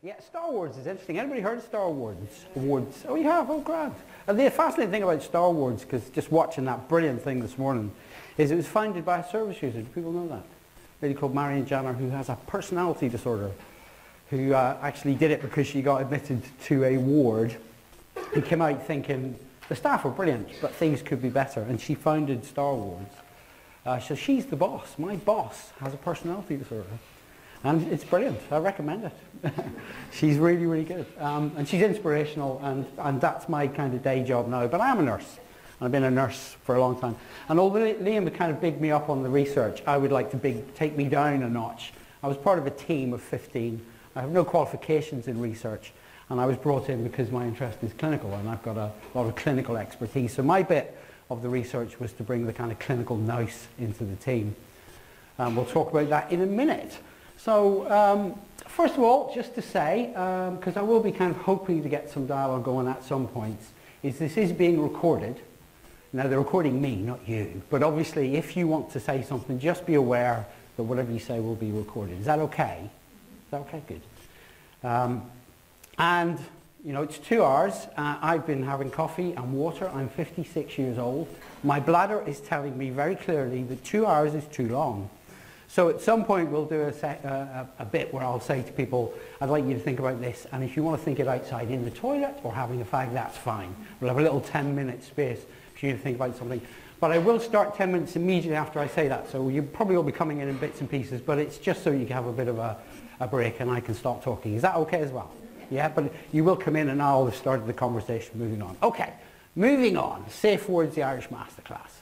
Yeah, Safewards is interesting. Anybody heard of Safewards? Awards? Oh, you have? Oh, grand. And the fascinating thing about Safewards, because just watching that brilliant thing this morning, is it was founded by a service user. Do people know that? A lady called Marion Janner, who has a personality disorder, who uh, actually did it because she got admitted to a ward. He came out thinking the staff were brilliant, but things could be better, and she founded Safewards. Uh, so she's the boss. My boss has a personality disorder. And it's brilliant. I recommend it. she's really, really good. Um, and she's inspirational, and, and that's my kind of day job now. But I am a nurse. And I've been a nurse for a long time. And although Liam would kind of big me up on the research, I would like to big, take me down a notch. I was part of a team of 15. I have no qualifications in research. And I was brought in because my interest is clinical, and I've got a lot of clinical expertise. So my bit of the research was to bring the kind of clinical nous into the team. Um, we'll talk about that in a minute. So um, first of all, just to say, because um, I will be kind of hoping to get some dialogue going at some points, is this is being recorded. Now they're recording me, not you. But obviously if you want to say something, just be aware that whatever you say will be recorded. Is that okay? Is that okay? Good. Um, and, you know, it's two hours. Uh, I've been having coffee and water. I'm 56 years old. My bladder is telling me very clearly that two hours is too long. So at some point we'll do a, set, uh, a, bit where I'll say to people, I'd like you to think about this, and if you want to think it outside in the toilet or having a fag, that's fine. We'll have a little 10 minute space for you to think about something. But I will start 10 minutes immediately after I say that, so you probably will be coming in in bits and pieces, but it's just so you can have a bit of a, a break and I can start talking. Is that okay as well? Yeah, but you will come in and I'll have started the conversation moving on. Okay, moving on. Safewards, the Irish Masterclass.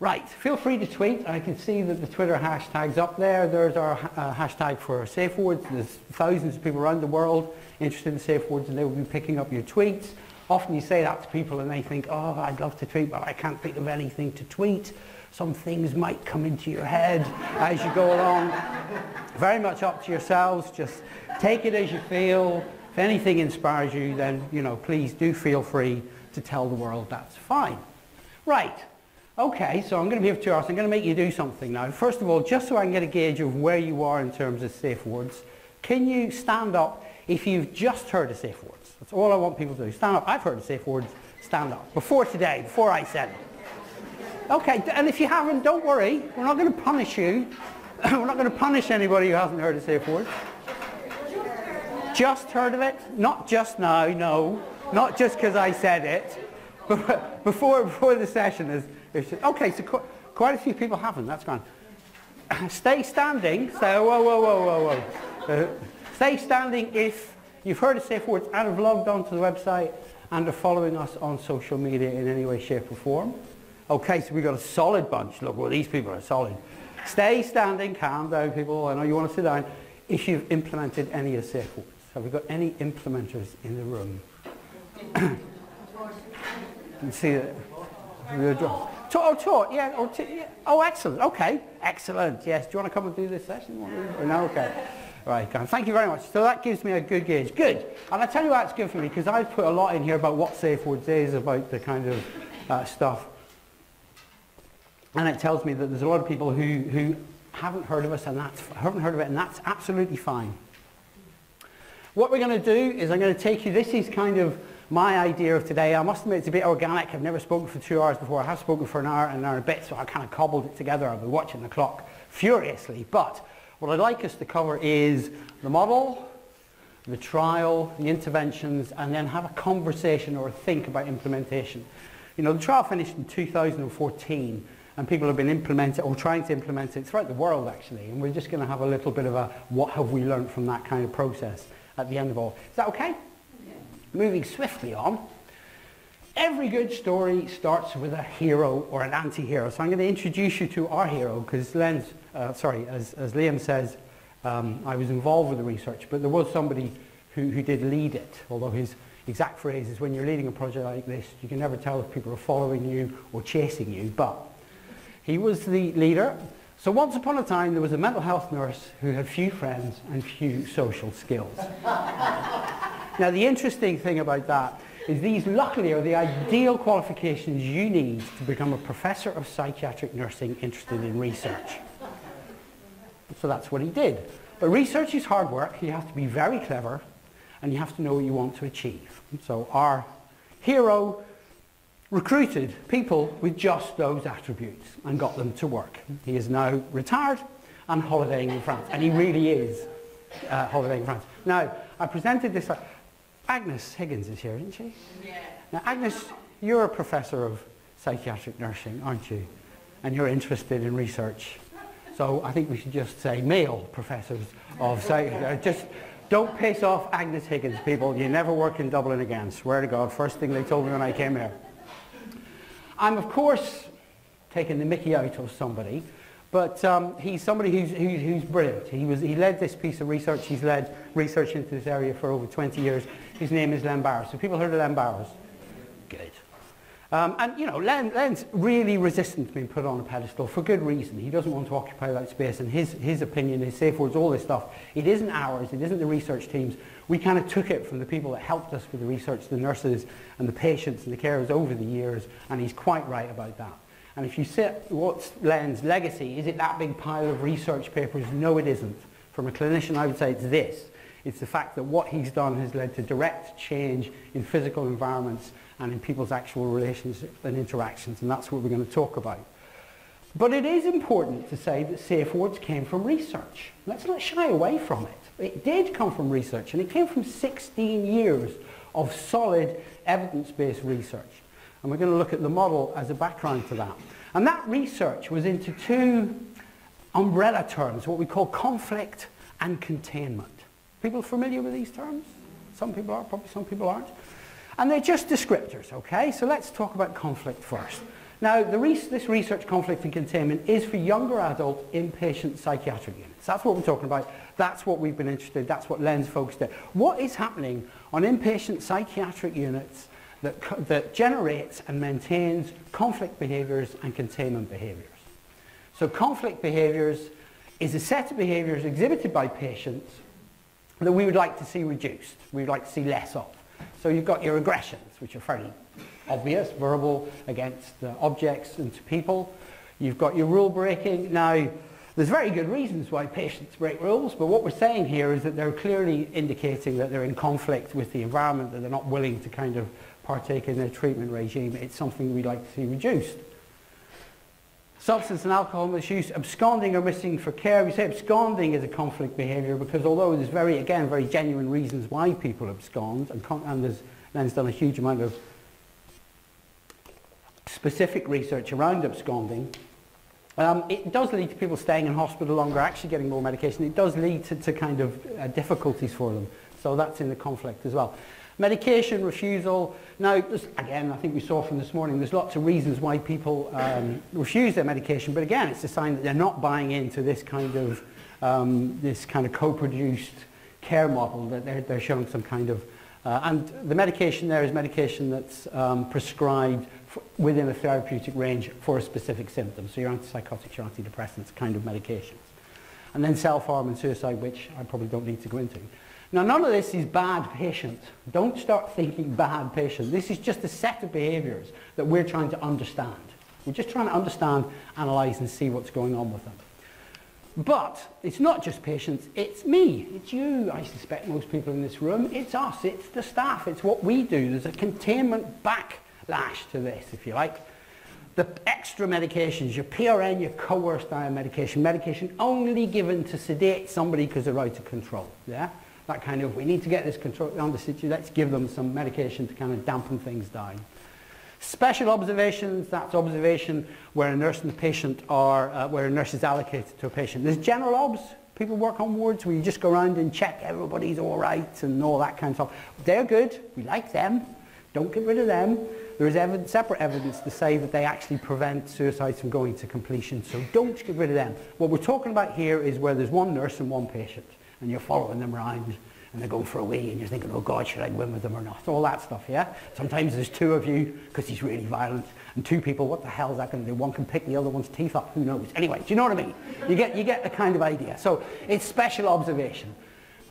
Right, feel free to tweet. I can see that the Twitter hashtag's up there. There's our uh, hashtag for Safewards. There's thousands of people around the world interested in Safewards and they will be picking up your tweets. Often you say that to people and they think, oh, I'd love to tweet, but I can't think of anything to tweet. Some things might come into your head as you go along. Very much up to yourselves. Just take it as you feel. If anything inspires you, then, you know, please do feel free to tell the world that's fine. Right. Okay, so I'm going to be here for two hours. I'm going to make you do something now. First of all, just so I can get a gauge of where you are in terms of Safewards, can you stand up if you've just heard of Safewards? That's all I want people to do. Stand up. I've heard of Safewards. Stand up. Before today, before I said it. Okay, and if you haven't, don't worry. We're not going to punish you. We're not going to punish anybody who hasn't heard of Safewards. Just heard of it? Not just now, no. Not just because I said it. Before, before the session is okay, so qu quite a few people haven't. That's fine. Stay standing. So, whoa, whoa, whoa, whoa, whoa. Uh, stay standing if you've heard of Safewards and have logged onto the website and are following us on social media in any way, shape or form. Okay, so we've got a solid bunch. Look, well, these people are solid. Stay standing, calm down, people. I know you want to sit down. If you've implemented any of the Safewards. Have we got any implementers in the room? you see that? Oh, taught, yeah. Oh, yeah. oh, excellent. Okay, excellent. Yes. Do you want to come and do this session? No, okay. Right, thank you very much. So that gives me a good gauge. Good. And I tell you why it's good for me, because I've put a lot in here about what Safewards is, about the kind of uh, stuff. And it tells me that there's a lot of people who, who haven't heard of us and that's, haven't heard of it, and that's absolutely fine. What we're going to do is I'm going to take you, this is kind of my idea of today. I must admit it's a bit organic. I've never spoken for two hours before. I have spoken for an hour and an hour and a bit, so I kind of cobbled it together. I've been watching the clock furiously. But what I'd like us to cover is the model, the trial, the interventions, and then have a conversation or a think about implementation. You know, the trial finished in 2014 and people have been implementing or trying to implement it throughout the world actually. And we're just going to have a little bit of a what have we learned from that kind of process at the end of all. Is that okay? Moving swiftly on, every good story starts with a hero or an anti-hero. So I'm going to introduce you to our hero because Len's, uh, sorry, as, as Liam says, um, I was involved with the research, but there was somebody who, who did lead it, although his exact phrase is when you're leading a project like this, you can never tell if people are following you or chasing you, but he was the leader. So once upon a time, there was a mental health nurse who had few friends and few social skills. Now, the interesting thing about that is these, luckily, are the ideal qualifications you need to become a professor of psychiatric nursing interested in research. So that's what he did. But research is hard work. You have to be very clever and you have to know what you want to achieve. So our hero recruited people with just those attributes and got them to work. He is now retired and holidaying in France. And he really is uh, holidaying in France. Now, I presented this... Agnes Higgins is here, isn't she? Yeah. Now, Agnes, you're a professor of psychiatric nursing, aren't you? And you're interested in research. So I think we should just say male professors of psychiatry. Just don't piss off Agnes Higgins, people. You never work in Dublin again. Swear to God. First thing they told me when I came here. I'm, of course, taking the mickey out of somebody, but um, he's somebody who's, who's, who's, brilliant. He, was, he led this piece of research. He's led research into this area for over 20 years. His name is Len Bowers. So people heard of Len Bowers? Good. Um, and, you know, Len, Len's really resistant to being put on a pedestal for good reason. He doesn't want to occupy that space, and his, his opinion, his Safewards, all this stuff, it isn't ours, it isn't the research team's. We kind of took it from the people that helped us with the research, the nurses and the patients and the carers over the years, and he's quite right about that. And if you sit, what's Len's legacy? Is it that big pile of research papers? No, it isn't. From a clinician, I would say it's this. It's the fact that what he's done has led to direct change in physical environments and in people's actual relationships and interactions, and that's what we're going to talk about. But it is important to say that Safewards came from research. Let's not shy away from it. It did come from research, and it came from 16 years of solid evidence-based research. And we're going to look at the model as a background to that. And that research was into two umbrella terms, what we call conflict and containment. People familiar with these terms? Some people are, probably some people aren't. And they're just descriptors, okay? So let's talk about conflict first. Now, res this research conflict and containment is for younger adult inpatient psychiatric units. That's what we're talking about. That's what we've been interested in. That's what Len's focused on. What is happening on inpatient psychiatric units that, that generates and maintains conflict behaviours and containment behaviours? So conflict behaviours is a set of behaviours exhibited by patients that we would like to see reduced. We'd like to see less of. So you've got your aggressions, which are fairly obvious, verbal against uh, objects and to people. You've got your rule breaking. Now, there's very good reasons why patients break rules, but what we're saying here is that they're clearly indicating that they're in conflict with the environment, that they're not willing to kind of partake in their treatment regime. It's something we'd like to see reduced. Substance and alcohol misuse, absconding or missing for care. We say absconding is a conflict behaviour because although there's very, again, very genuine reasons why people abscond, and, and there's, Len's done a huge amount of specific research around absconding, um, it does lead to people staying in hospital longer, actually getting more medication. It does lead to, to kind of uh, difficulties for them. So that's in the conflict as well. Medication refusal. Now, again, I think we saw from this morning, there's lots of reasons why people um, refuse their medication, but again, it's a sign that they're not buying into this kind of, um, this kind of co-produced care model, that they're, they're showing some kind of, uh, and the medication there is medication that's um, prescribed within a therapeutic range for a specific symptom. So your antipsychotics, your antidepressants kind of medications. And then self-harm and suicide, which I probably don't need to go into. Now, none of this is bad patient. Don't start thinking bad patient. This is just a set of behaviours that we're trying to understand. We're just trying to understand, analyse and see what's going on with them. But it's not just patients, it's me, it's you, I suspect most people in this room, it's us, it's the staff, it's what we do. There's a containment backlash to this, if you like. The extra medications, your PRN, your coerced iron medication, medication only given to sedate somebody because they're out of control. Yeah? that kind of, we need to get this control on the situation, let's give them some medication to kind of dampen things down. Special observations, that's observation where a nurse and the patient are, uh, where a nurse is allocated to a patient. There's general obs, people work on wards where you just go around and check everybody's all right and all that kind of stuff. They're good, we like them, don't get rid of them. There is ev separate evidence to say that they actually prevent suicides from going to completion, so don't get rid of them. What we're talking about here is where there's one nurse and one patient and you're following them around and they're going for a wee and you're thinking, oh God, should I go in with them or not? All that stuff, yeah? Sometimes there's two of you because he's really violent and two people, what the hell is that going to do? One can pick the other one's teeth up, who knows? Anyway, do you know what I mean? You get, you get the kind of idea. So it's special observation.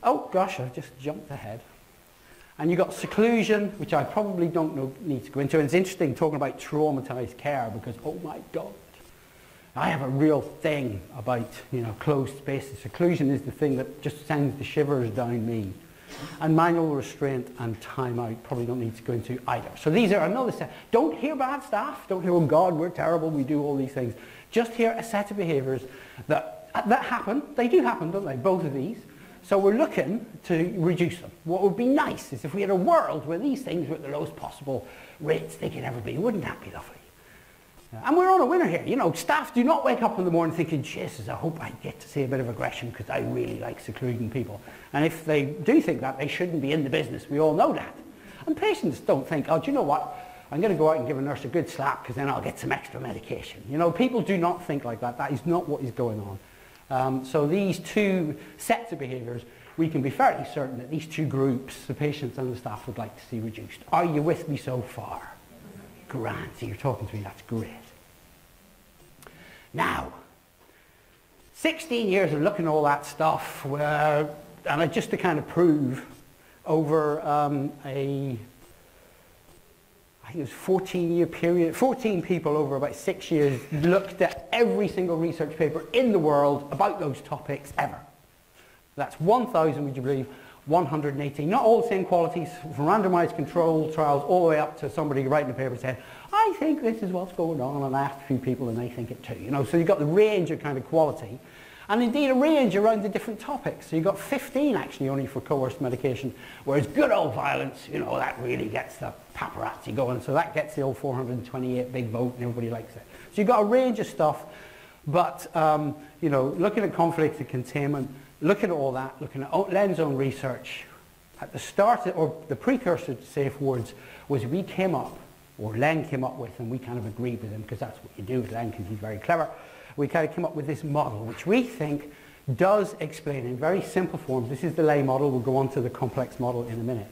Oh gosh, I've just jumped ahead. And you've got seclusion, which I probably don't know, need to go into. And it's interesting talking about traumatized care because, oh my God, I have a real thing about, you know, closed spaces. Seclusion is the thing that just sends the shivers down me. And manual restraint and timeout probably don't need to go into either. So these are another set. Don't hear bad stuff. Don't hear, oh God, we're terrible, we do all these things. Just hear a set of behaviours that, that happen. They do happen, don't they? Both of these. So we're looking to reduce them. What would be nice is if we had a world where these things were at the lowest possible rates they could ever be. Wouldn't that be lovely? And we're on a winner here. You know, staff do not wake up in the morning thinking, Jesus, I hope I get to see a bit of aggression because I really like secluding people. And if they do think that, they shouldn't be in the business. We all know that. And patients don't think, oh, do you know what? I'm going to go out and give a nurse a good slap because then I'll get some extra medication. You know, people do not think like that. That is not what is going on. Um, so these two sets of behaviours, we can be fairly certain that these two groups, the patients and the staff, would like to see reduced. Are you with me so far? Grand. So you're talking to me. That's great. Now, 16 years of looking at all that stuff, and just to kind of prove over um, a, I think it was 14 year period, 14 people over about six years looked at every single research paper in the world about those topics ever. That's 1,000, would you believe, 118. Not all the same qualities, from randomized control trials all the way up to somebody writing a paper saying, I think this is what's going on, and I asked a few people and they think it too. You know, so you've got the range of kind of quality, and indeed a range around the different topics. So you've got 15 actually only for coerced medication, whereas good old violence, you know, that really gets the paparazzi going, so that gets the old 428 big vote and everybody likes it. So you've got a range of stuff, but, um, you know, looking at conflict and containment, looking at all that, looking at Len's on research, at the start, or the precursor to Safewards, was we came up, or Len came up with, and we kind of agreed with him, because that's what you do with Len, because he's very clever, we kind of came up with this model, which we think does explain in very simple forms, this is the lay model, we'll go on to the complex model in a minute,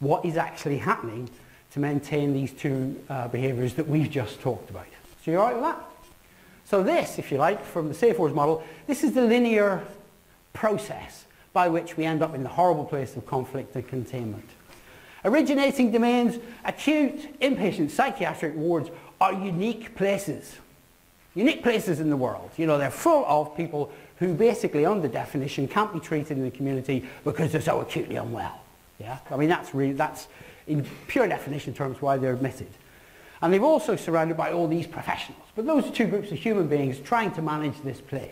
what is actually happening to maintain these two uh, behaviours that we've just talked about. So you're all right with that? So this, if you like, from the Safewards model, this is the linear process by which we end up in the horrible place of conflict and containment. Originating domains, acute, inpatient, psychiatric wards are unique places. Unique places in the world. You know, they're full of people who basically, under definition, can't be treated in the community because they're so acutely unwell. Yeah? I mean, that's really, that's in pure definition terms why they're admitted. And they're also surrounded by all these professionals. But those are two groups of human beings trying to manage this place.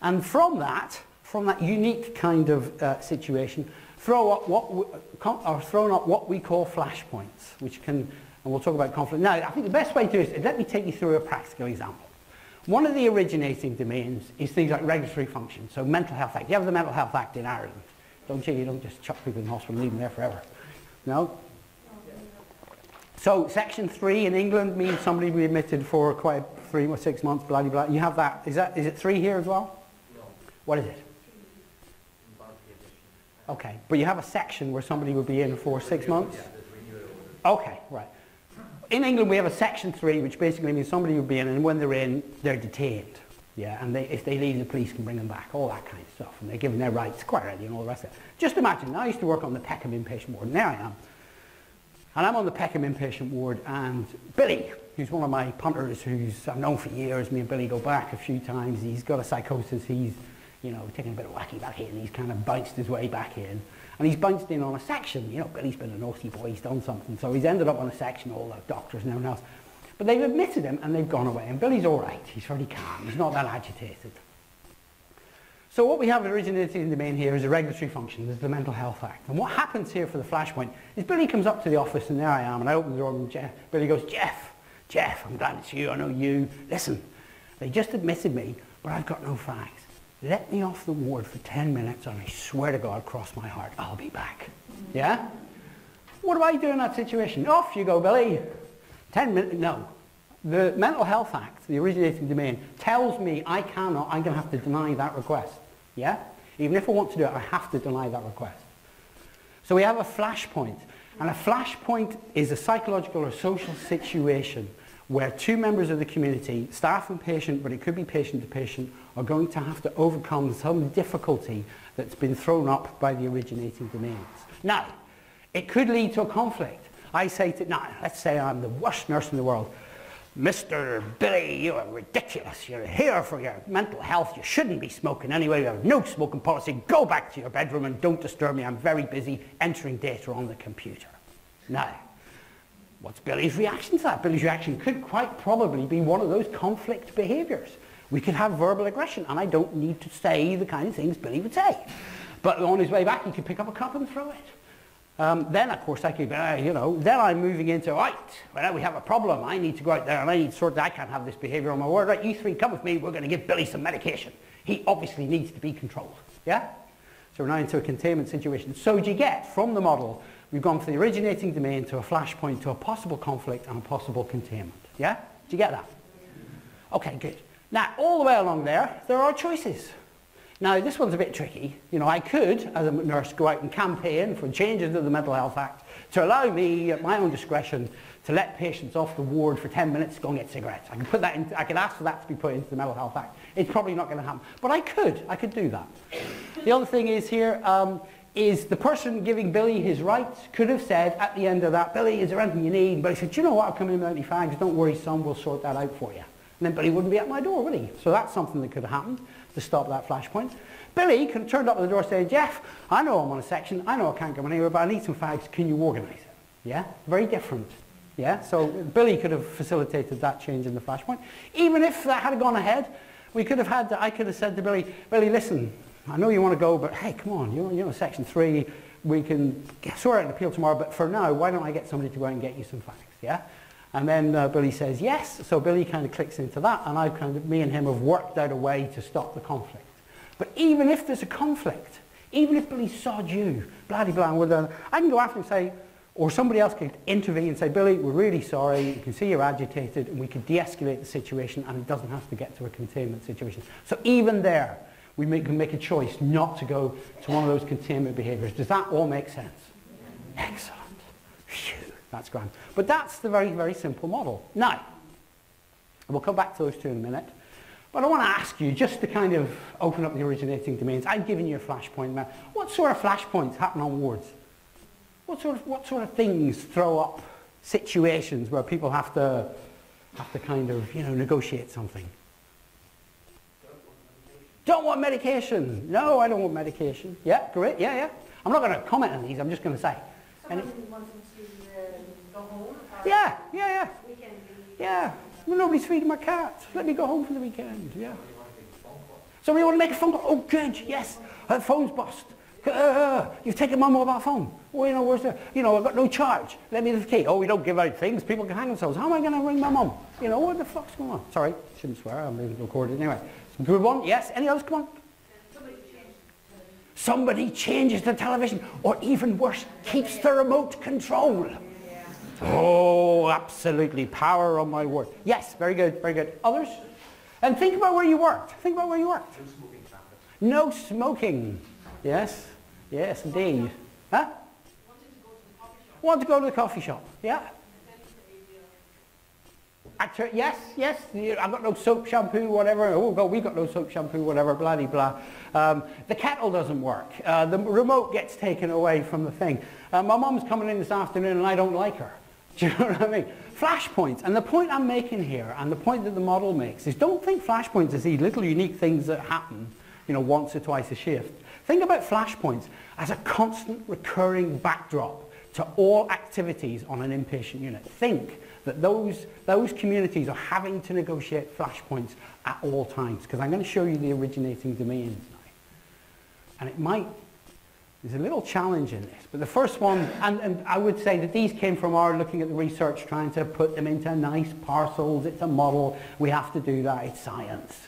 And from that, from that unique kind of uh, situation, throw up what we, are thrown up what we call flashpoints, which can, and we'll talk about conflict. Now, I think the best way to do this is let me take you through a practical example. One of the originating domains is things like regulatory functions, so Mental Health Act. You have the Mental Health Act in Ireland, don't you? You don't just chuck people in hospital and leave them there forever. No? So Section 3 in England means somebody will be admitted for quite three or six months, blah, blah, blah. You have that. Is, that, is it 3 here as well? No. What is it? Okay, but you have a section where somebody would be in for six months? Okay, right. In England we have a section three, which basically means somebody would be in, and when they're in, they're detained. Yeah, and they, if they leave, the police can bring them back, all that kind of stuff, and they're given their rights ready and all the rest of it. Just imagine, I used to work on the Peckham inpatient ward, and there I am. And I'm on the Peckham inpatient ward, and Billy, who's one of my punters who's I've known for years, me and Billy go back a few times, he's got a psychosis, he's you know, taking a bit of wacky back in, he's kind of bounced his way back in. And he's bounced in on a section, you know, Billy's been a naughty boy, he's done something. So he's ended up on a section, all the doctors and everyone else. But they've admitted him and they've gone away. And Billy's all right, he's very calm, he's not that agitated. So what we have originating in the main here is a regulatory function, there's the Mental Health Act. And what happens here for the flashpoint is Billy comes up to the office and there I am, and I open the door and Geoff, Billy goes, Geoff, Geoff, I'm glad it's you, I know you. Listen, they just admitted me, but I've got no facts. Let me off the ward for 10 minutes and I swear to God, cross my heart, I'll be back. Yeah? What do I do in that situation? Off you go, Billy. 10 minutes, no. The Mental Health Act, the originating domain, tells me I cannot, I'm going to have to deny that request. Yeah? Even if I want to do it, I have to deny that request. So we have a flashpoint. And a flashpoint is a psychological or social situation where two members of the community, staff and patient, but it could be patient to patient, are going to have to overcome some difficulty that's been thrown up by the originating domains. Now, it could lead to a conflict. I say to, now, let's say I'm the worst nurse in the world. Mr. Billy, you are ridiculous. You're here for your mental health. You shouldn't be smoking anyway. You have no smoking policy. Go back to your bedroom and don't disturb me. I'm very busy entering data on the computer. Now, what's Billy's reaction to that? Billy's reaction could quite probably be one of those conflict behaviors. We could have verbal aggression, and I don't need to say the kind of things Billy would say. But on his way back, he could pick up a cup and throw it. Um, then, of course, I could, uh, you know, then I'm moving into, right, well, we have a problem. I need to go out there and I need to sort that. I can't have this behavior on my word. Right, you three come with me. We're going to give Billy some medication. He obviously needs to be controlled. Yeah? So we're now into a containment situation. So do you get, from the model, we've gone from the originating domain to a flashpoint to a possible conflict and a possible containment. Yeah? Do you get that? Okay, good. Now, all the way along there, there are choices. Now, this one's a bit tricky. You know, I could, as a nurse, go out and campaign for changes to the Mental Health Act to allow me, at my own discretion, to let patients off the ward for 10 minutes to go and get cigarettes. I could, put that in, I could ask for that to be put into the Mental Health Act. It's probably not going to happen. But I could. I could do that. The other thing is here um, is the person giving Billy his rights could have said at the end of that, Billy, is there anything you need? But he said, you know what, I'll come in any fags. Don't worry, son, we'll sort that out for you. Then Billy wouldn't be at my door, would he? So that's something that could have happened to stop that flashpoint. Billy could have turned up at the door saying, Geoff, I know I'm on a section, I know I can't come anywhere, but I need some fags, can you organise it? Yeah, very different. Yeah, so Billy could have facilitated that change in the flashpoint. Even if that had gone ahead, we could have had, I could have said to Billy, Billy, listen, I know you want to go, but hey, come on, you're, you're in section three, we can sort out an appeal tomorrow, but for now, why don't I get somebody to go out and get you some fags, yeah? And then uh, Billy says yes, so Billy kind of clicks into that, and I've kind of, me and him have worked out a way to stop the conflict. But even if there's a conflict, even if Billy sod you, bloody blah, blah, I can go after him and say, or somebody else could intervene and say, Billy, we're really sorry, you can see you're agitated, and we could de-escalate the situation, and it doesn't have to get to a containment situation. So even there, we make, can make a choice not to go to one of those containment behaviours. Does that all make sense? Excellent. Phew, that's grand. But that's the very, very simple model. Now, we'll come back to those two in a minute. But I want to ask you, just to kind of open up the originating domains, I've given you a flashpoint now. What sort of flashpoints happen on wards? What sort of, what sort of things throw up situations where people have to, have to kind of, you know, negotiate something? Don't want medication. No, I don't want medication. Yeah, great. Yeah, yeah. I'm not going to comment on these. I'm just going to say. Someone wants them to uh, go home. Yeah, yeah, yeah. Yeah. Well, nobody's feeding my cat. Let me go home for the weekend. Yeah. Somebody want to make a phone call? Oh, good. Yes. Her phone's bust. Uh, you've taken my mobile phone. Well, you know, where's the, you know, I've got no charge. Let me the key. Oh, we don't give out things. People can hang themselves. How am I going to ring my mum? You know, what the fuck's going on? Sorry, shouldn't swear. I'm being recorded anyway. Good one. Yes. Any others? Come on. Somebody changes the television, or even worse, keeps the remote control. Oh, absolutely. Power on my word. Yes, very good, very good. Others? And think about where you worked. Think about where you worked. No smoking. No smoking. Yes, yes, indeed. Huh? Want to go to the coffee shop. Yeah. Actually, yes, yes. I've got no soap, shampoo, whatever. Oh, God, we've got no soap, shampoo, whatever, blah, blah, blah. Um, the kettle doesn't work. Uh, the remote gets taken away from the thing. Uh, my mom's coming in this afternoon and I don't like her. Do you know what I mean? Flashpoints, and the point I'm making here, and the point that the model makes, is don't think flashpoints as these little unique things that happen, you know, once or twice a shift. Think about flashpoints as a constant recurring backdrop to all activities on an inpatient unit. Think that those, those communities are having to negotiate flashpoints at all times, because I'm going to show you the originating domains now. And it might there's a little challenge in this. But the first one, and, and I would say that these came from our looking at the research, trying to put them into nice parcels. It's a model. We have to do that. It's science.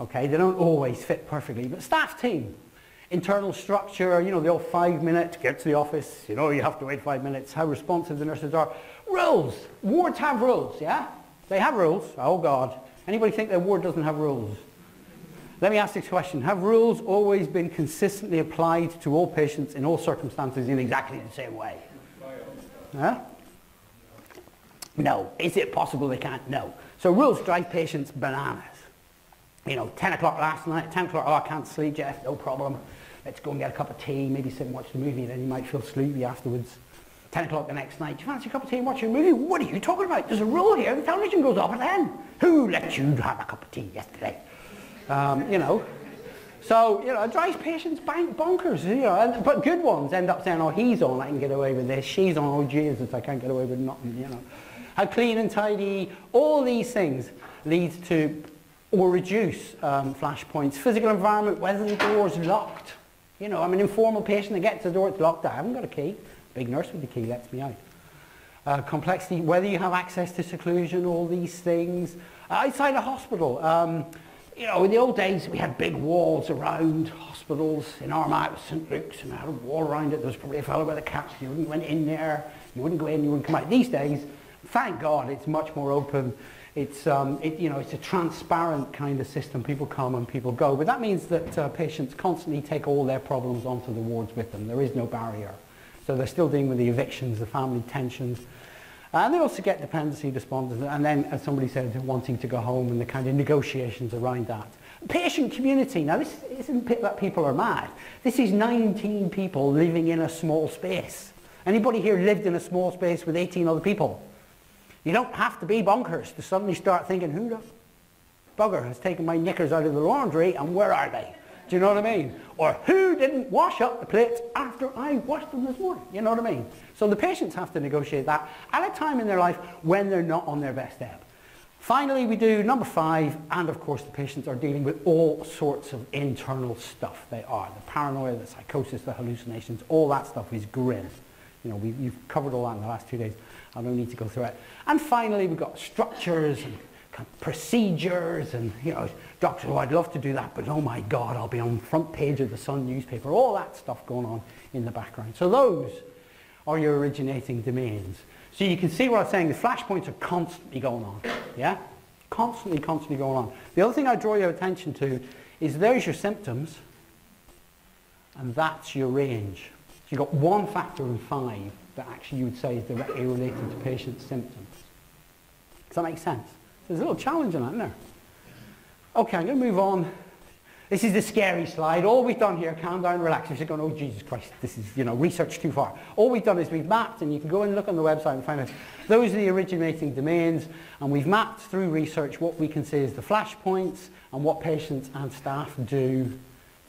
Okay, they don't always fit perfectly. But staff team, internal structure, you know, the old five minutes, get to the office, you know, you have to wait five minutes, how responsive the nurses are. Rules. Wards have rules, yeah? They have rules. Oh, God. Anybody think their ward doesn't have rules? Let me ask this question. Have rules always been consistently applied to all patients in all circumstances in exactly the same way? Huh? No. Is it possible they can't? No. So rules drive patients bananas. You know, 10 o'clock last night, 10 o'clock, oh, I can't sleep, Geoff, no problem. Let's go and get a cup of tea, maybe sit and watch the movie, and then you might feel sleepy afterwards. 10 o'clock the next night, do you fancy a cup of tea and watch a movie? What are you talking about? There's a rule here, the television goes off at 10. Who let you have a cup of tea yesterday? Um, you know. So, you know, it drives patients bank bonkers, you know. And, but good ones end up saying, oh, he's on, I can get away with this. She's on, oh, Jesus, I can't get away with nothing, you know. How clean and tidy, all these things leads to or reduce um, flashpoints. Physical environment, whether the door's locked. You know, I'm an informal patient that gets the door, it's locked, I haven't got a key. Big nurse with the key lets me out. Uh, complexity, whether you have access to seclusion, all these things. Outside a hospital, um, you know, in the old days we had big walls around hospitals. In Armagh it was St Luke's and I had a wall around it. There was probably a fellow with a cap. You went in there, you wouldn't go in, you wouldn't come out. These days, thank God, it's much more open. It's, um, it, you know, it's a transparent kind of system. People come and people go. But that means that uh, patients constantly take all their problems onto the wards with them. There is no barrier. So they're still dealing with the evictions, the family tensions. And they also get dependency despondence, and then, as somebody said, wanting to go home and the kind of negotiations around that. Patient community. Now, this isn't that people are mad. This is 19 people living in a small space. Anybody here lived in a small space with 18 other people? You don't have to be bonkers to suddenly start thinking, who the bugger has taken my knickers out of the laundry and where are they? Do you know what I mean? Or who didn't wash up the plates after I washed them this morning? You know what I mean? So the patients have to negotiate that at a time in their life when they're not on their best ebb. Finally, we do number five, and of course the patients are dealing with all sorts of internal stuff. They are. The paranoia, the psychosis, the hallucinations, all that stuff is grim. You know, we, have covered all that in the last two days. I don't need to go through it. And finally, we've got structures and procedures and, you know, doctor, oh, I'd love to do that, but oh my God, I'll be on front page of the Sun newspaper. All that stuff going on in the background. So those are your originating domains. So you can see what I'm saying. The flashpoints are constantly going on. Yeah? Constantly, constantly going on. The other thing I draw your attention to is there's your symptoms and that's your range. So you've got one factor in five that actually you would say is directly related to patient symptoms. Does that make sense? There's a little challenge in that, isn't there? Okay, I'm going to move on. This is the scary slide. All we've done here, calm down, relax. You're going, oh, Jesus Christ, this is, you know, research too far. All we've done is we've mapped, and you can go and look on the website and find out, those are the originating domains, and we've mapped through research what we can say is the flashpoints and what patients and staff do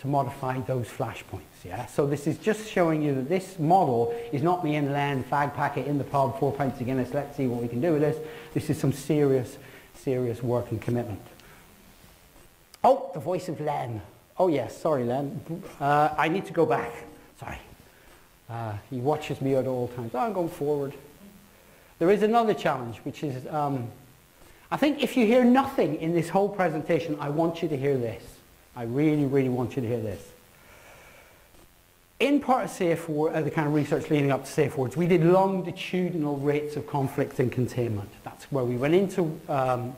to modify those flashpoints. Yeah? So this is just showing you that this model is not me in land, fag packet in the pub, four pints of Guinness, let's see what we can do with this. This is some serious serious work and commitment. Oh, the voice of Len. Oh yes, sorry Len. Uh, I need to go back. Sorry. Uh, he watches me at all times. Oh, I'm going forward. There is another challenge, which is, um, I think if you hear nothing in this whole presentation, I want you to hear this. I really, really want you to hear this. In part of Safeward, uh, the kind of research leading up to Safewards, we did longitudinal rates of conflict and containment. That's where we went into um,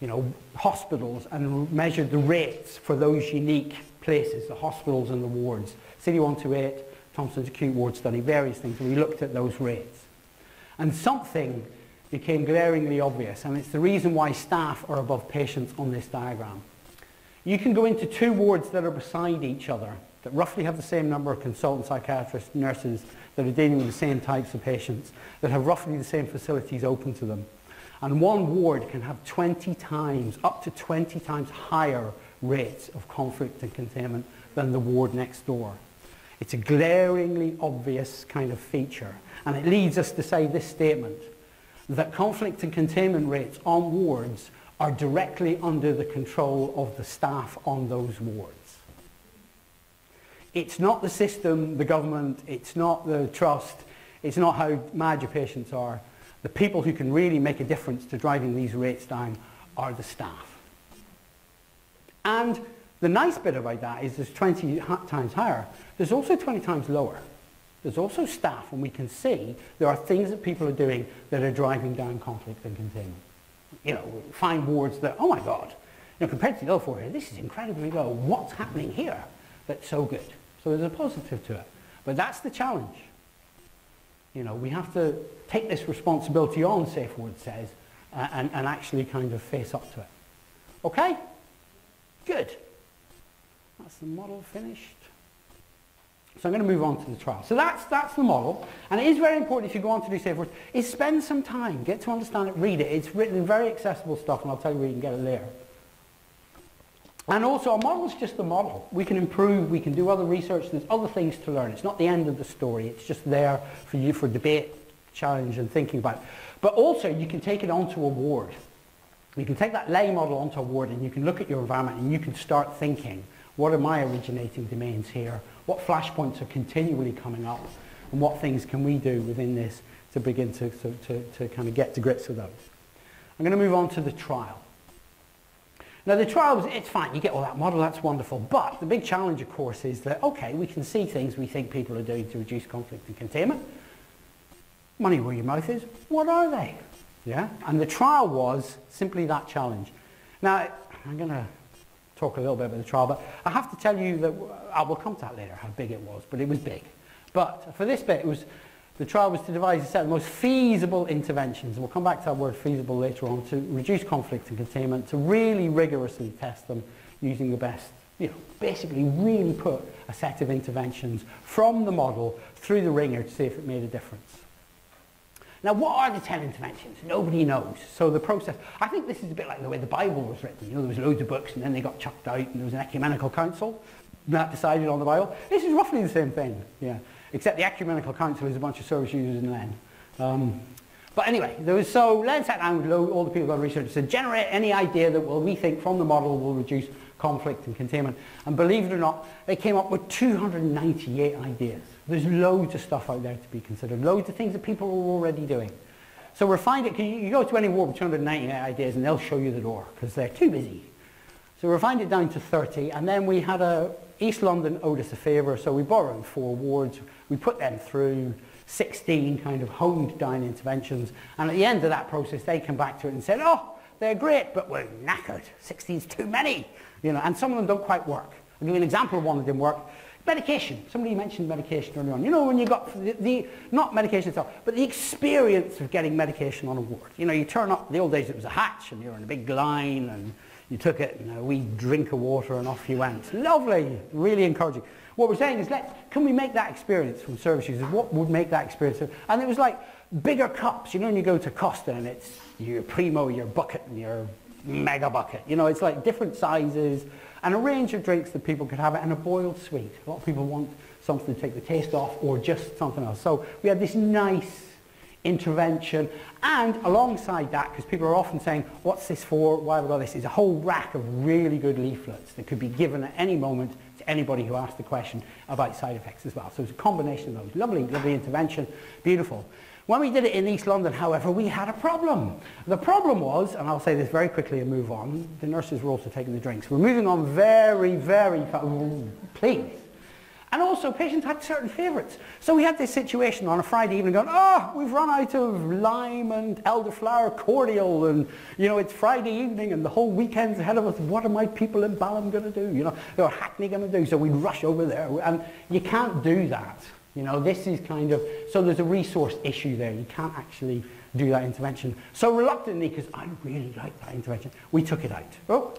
you know, hospitals and measured the rates for those unique places, the hospitals and the wards. City 128, Thompson's acute ward study, various things. We looked at those rates. And something became glaringly obvious, and it's the reason why staff are above patients on this diagram. You can go into two wards that are beside each other that roughly have the same number of consultant psychiatrists, nurses that are dealing with the same types of patients, that have roughly the same facilities open to them. And one ward can have 20 times, up to 20 times higher rates of conflict and containment than the ward next door. It's a glaringly obvious kind of feature. And it leads us to say this statement, that conflict and containment rates on wards are directly under the control of the staff on those wards. It's not the system, the government, it's not the trust, it's not how mad your patients are. The people who can really make a difference to driving these rates down are the staff. And the nice bit about that is there's 20 times higher. There's also 20 times lower. There's also staff, and we can see there are things that people are doing that are driving down conflict and containment. You know, find wards that, oh my God, you know, compared to the other four here, this is incredibly low. What's happening here that's so good? So there's a positive to it. But that's the challenge. You know, we have to take this responsibility on, Safeward says, uh, and, and actually kind of face up to it. Okay? Good. That's the model finished. So I'm going to move on to the trial. So that's, that's the model. And it is very important if you go on to do Safewards, is spend some time, get to understand it, read it. It's written in very accessible stuff, and I'll tell you where you can get it later. And also, our model is just a model. We can improve, we can do other research, there's other things to learn. It's not the end of the story, it's just there for you for debate, challenge, and thinking about. But also, you can take it onto a ward. You can take that lay model onto a ward, and you can look at your environment, and you can start thinking, what are my originating domains here? What flashpoints are continually coming up? And what things can we do within this to begin to, to, to, to kind of get to grips with those? I'm going to move on to the trial. Now the trials, it's fine, you get all that model, that's wonderful. But the big challenge, of course, is that, okay, we can see things we think people are doing to reduce conflict and containment. Money where your mouth is, what are they? Yeah? And the trial was simply that challenge. Now, I'm going to talk a little bit about the trial, but I have to tell you that, uh, I will come to that later, how big it was, but it was big. But for this bit, it was the trial was to devise a set of most feasible interventions, we'll come back to that word feasible later on, to reduce conflict and containment, to really rigorously test them using the best, you know, basically really put a set of interventions from the model through the ringer to see if it made a difference. Now, what are the 10 interventions? Nobody knows. So the process, I think this is a bit like the way the Bible was written. You know, there was loads of books and then they got chucked out and there was an ecumenical council that decided on the Bible. This is roughly the same thing, yeah except the Ecumenical Council is a bunch of service users in Len. Um, but anyway, there was, so Len sat down with all the people who research said, generate any idea that will, we think from the model will reduce conflict and containment. And believe it or not, they came up with 298 ideas. There's loads of stuff out there to be considered, loads of things that people are already doing. So we're finding, you, you go to any war with 298 ideas and they'll show you the door because they're too busy. So refined it down to 30 and then we had a, East London owed us a favour so we borrowed four wards we put them through 16 kind of honed down interventions. And at the end of that process, they come back to it and said, oh, they're great, but we're knackered. 16's too many. You know, and some of them don't quite work. I'll give you an example of one that didn't work. Medication. Somebody mentioned medication earlier on. You know, when you got the, the, not medication itself, but the experience of getting medication on a ward. You know, you turn up, the old days it was a hatch and you're in a big line and you took it and uh, a wee drink of water and off you went. Lovely, really encouraging. What we're saying is, let, can we make that experience from service users? What would make that experience? And it was like bigger cups. You know, when you go to Costa and it's your Primo, your bucket, and your mega bucket. You know, it's like different sizes and a range of drinks that people could have and a boiled sweet. A lot of people want something to take the taste off or just something else. So we had this nice intervention and alongside that because people are often saying what's this for why have I got this is a whole rack of really good leaflets that could be given at any moment to anybody who asked the question about side effects as well. So it's a combination of those. Lovely, lovely intervention, beautiful. When we did it in East London, however, we had a problem. The problem was, and I'll say this very quickly and move on, the nurses were also taking the drinks. We're moving on very, very. Please. And also, patients had certain favourites. So we had this situation on a Friday evening going, oh, we've run out of lime and elderflower cordial and, you know, it's Friday evening and the whole weekend's ahead of us. What are my people in Balham going to do? You know, or Hackney going to do? So we'd rush over there. And you can't do that. You know, this is kind of, so there's a resource issue there. You can't actually do that intervention. So reluctantly, because I really like that intervention, we took it out. Oh,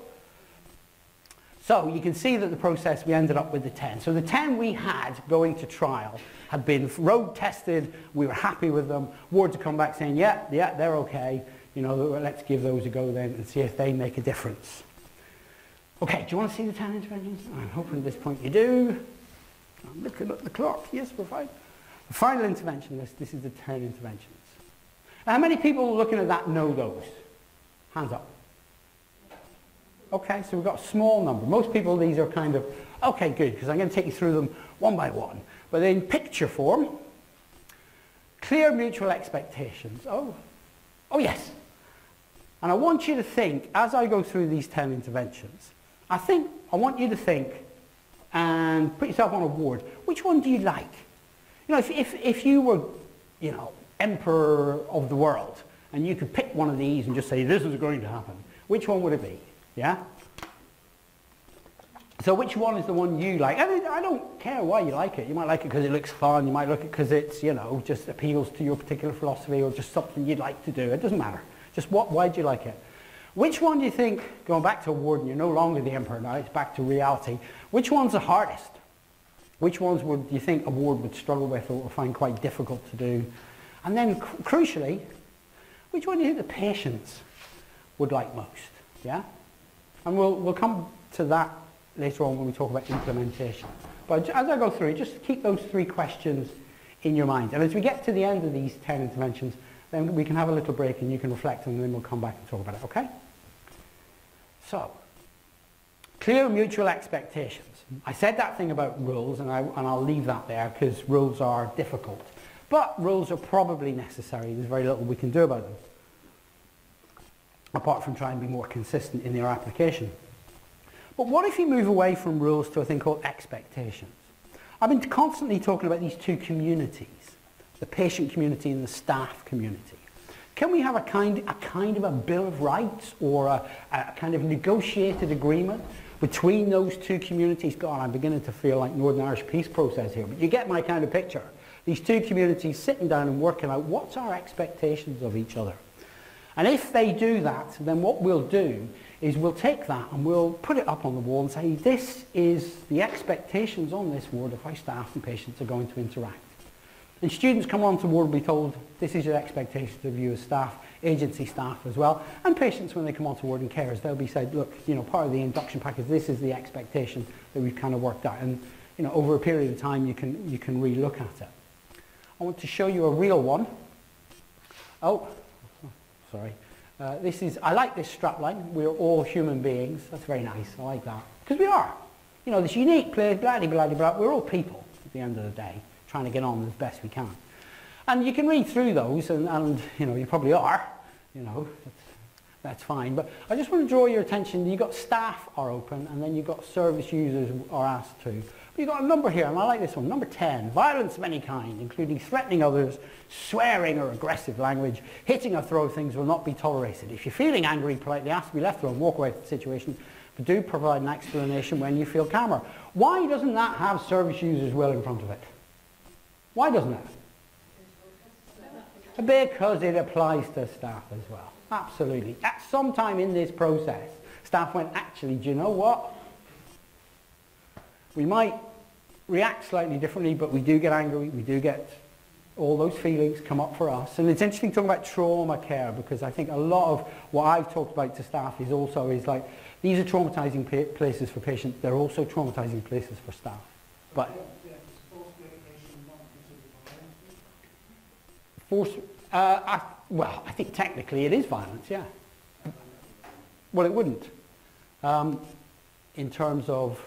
so you can see that the process, we ended up with the 10. So the 10 we had going to trial had been road tested, we were happy with them. Wards had come back saying, yeah, yeah, they're okay. You know, let's give those a go then and see if they make a difference. Okay, do you want to see the 10 interventions? I'm hoping at this point you do. I'm looking at the clock. Yes, we're fine. The final intervention list, this is the 10 interventions. How many people looking at that know those? Hands up. Okay, so we've got a small number. Most people, these are kind of, okay, good, because I'm going to take you through them one by one. But in picture form, clear mutual expectations. Oh, oh yes. And I want you to think, as I go through these 10 interventions, I think, I want you to think and put yourself on a board. Which one do you like? You know, if, if, if you were, you know, emperor of the world, and you could pick one of these and just say, this is going to happen, which one would it be? Yeah? So which one is the one you like? I, mean, I don't care why you like it. You might like it because it looks fun. You might like it because it's, you know, just appeals to your particular philosophy or just something you'd like to do. It doesn't matter. Just what, why do you like it? Which one do you think, going back to Warden, you're no longer the emperor now, it's back to reality. Which one's the hardest? Which ones would you think a ward would struggle with or find quite difficult to do? And then cr- crucially, which one do you think the patients would like most? Yeah? And we'll, we'll come to that later on when we talk about implementation. But as I go through, just keep those three questions in your mind. And as we get to the end of these 10 interventions, then we can have a little break and you can reflect and then we'll come back and talk about it, okay? So, clear mutual expectations. I said that thing about rules and, I, and I'll leave that there because rules are difficult. But rules are probably necessary. There's very little we can do about them. Apart from trying to be more consistent in their application. But what if you move away from rules to a thing called expectations? I've been constantly talking about these two communities, the patient community and the staff community. Can we have a kind, a kind of a Bill of Rights or a, a kind of negotiated agreement between those two communities? God, I'm beginning to feel like Northern Irish peace process here, but you get my kind of picture. These two communities sitting down and working out what's our expectations of each other. And if they do that, then what we'll do is we'll take that and we'll put it up on the wall and say, this is the expectations on this ward of how staff and patients are going to interact. And students come on to ward will be told, this is your expectations of you as staff, agency staff as well. And patients, when they come on to ward and carers, they'll be said, look, you know, part of the induction package, this is the expectation that we've kind of worked out. And, you know, over a period of time, you can, you can re-look at it. I want to show you a real one. Oh, sorry. Uh, this is, I like this strapline. We're all human beings. That's very nice. I like that. Because we are. You know, this unique place, blah, blah, blah, blah. We're all people at the end of the day, trying to get on as best we can. And you can read through those, and, and you know, you probably are. You know, that's, that's fine. But I just want to draw your attention. You've got staff are open, and then you've got service users are asked to. You've got a number here, and I like this one, number 10. Violence of any kind, including threatening others, swearing or aggressive language, hitting or throwing things will not be tolerated. If you're feeling angry, politely ask to be left alone, walk away from the situation, but do provide an explanation when you feel calmer. Why doesn't that have service users well in front of it? Why doesn't it? Because it applies to staff as well. Absolutely. At some time in this process, staff went, actually, do you know what? We might react slightly differently, but we do get angry, we do get all those feelings come up for us. And it's interesting talking about trauma care because I think a lot of what I've talked about to staff is also is like, these are traumatizing places for patients, they're also traumatizing places for staff. But force, uh, I, well, I think technically it is violence, yeah. Well, it wouldn't. Um, in terms of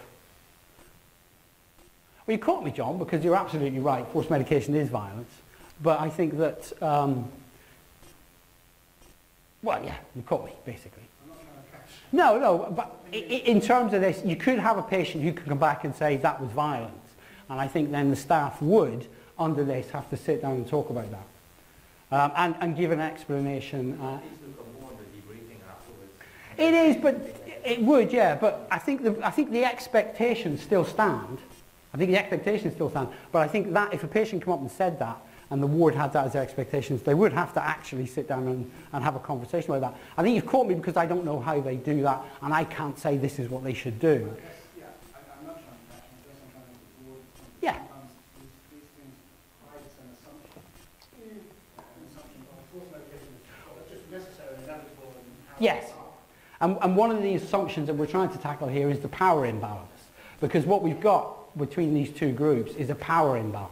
well, you caught me, John, because you're absolutely right. Forced medication is violence. But I think that, um, well, yeah, you caught me, basically. No, no, but in terms of this, you could have a patient who could come back and say that was violence. And I think then the staff would, under this, have to sit down and talk about that. Um, and, and give an explanation. Uh, it is, but it would, yeah. But I think the, I think the expectations still stand. I think the expectations still stand. But I think that if a patient come up and said that, and the ward had that as their expectations, they would have to actually sit down and, and have a conversation about that. I think you've caught me because I don't know how they do that, and I can't say this is what they should do. Yeah. Mm. Yes. And, and one of the assumptions that we're trying to tackle here is the power imbalance. Because what we've got between these two groups is a power imbalance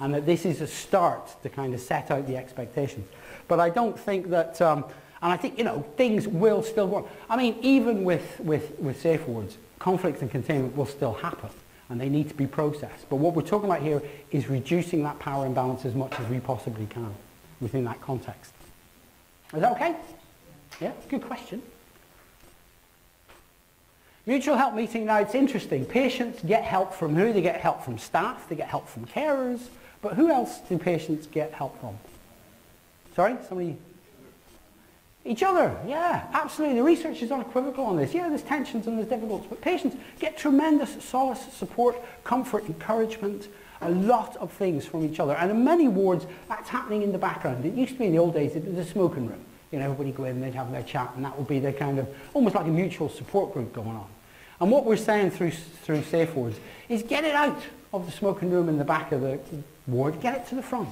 and that this is a start to kind of set out the expectations. But I don't think that, um, and I think, you know, things will still go on. I mean, even with, with, with Safewards, conflict and containment will still happen and they need to be processed. But what we're talking about here is reducing that power imbalance as much as we possibly can within that context. Is that okay? Yeah, good question. Mutual help meeting, now it's interesting. Patients get help from who? They get help from staff, they get help from carers, but who else do patients get help from? Sorry, somebody? Each other, yeah, absolutely. The research is unequivocal on this. Yeah, there's tensions and there's difficulties, but patients get tremendous solace, support, comfort, encouragement, a lot of things from each other. And in many wards, that's happening in the background. It used to be in the old days, it was a smoking room. You know, everybody go in and they'd have their chat, and that would be their kind of, almost like a mutual support group going on. And what we're saying through, through Safewards is get it out of the smoking room in the back of the ward, get it to the front.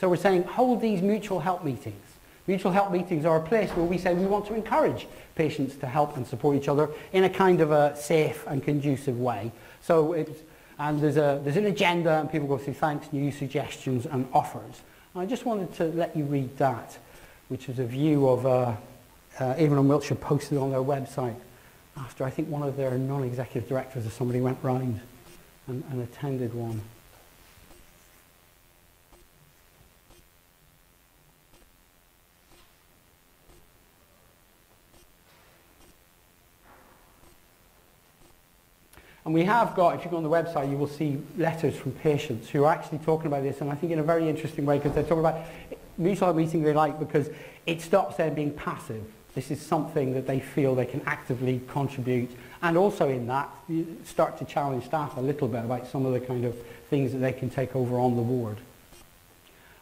So we're saying hold these mutual help meetings. Mutual help meetings are a place where we say we want to encourage patients to help and support each other in a kind of a safe and conducive way. So it's, and there's, a, there's an agenda and people go through thanks, new suggestions and offers. And I just wanted to let you read that, which is a view of uh, uh, Avon and Wiltshire posted on their website after I think one of their non-executive directors or somebody went round and, and attended one. And we have got, if you go on the website, you will see letters from patients who are actually talking about this, and I think in a very interesting way, because they're talking about mutual meeting they like because it stops them being passive. This is something that they feel they can actively contribute, and also in that, you start to challenge staff a little bit about some of the kind of things that they can take over on the ward.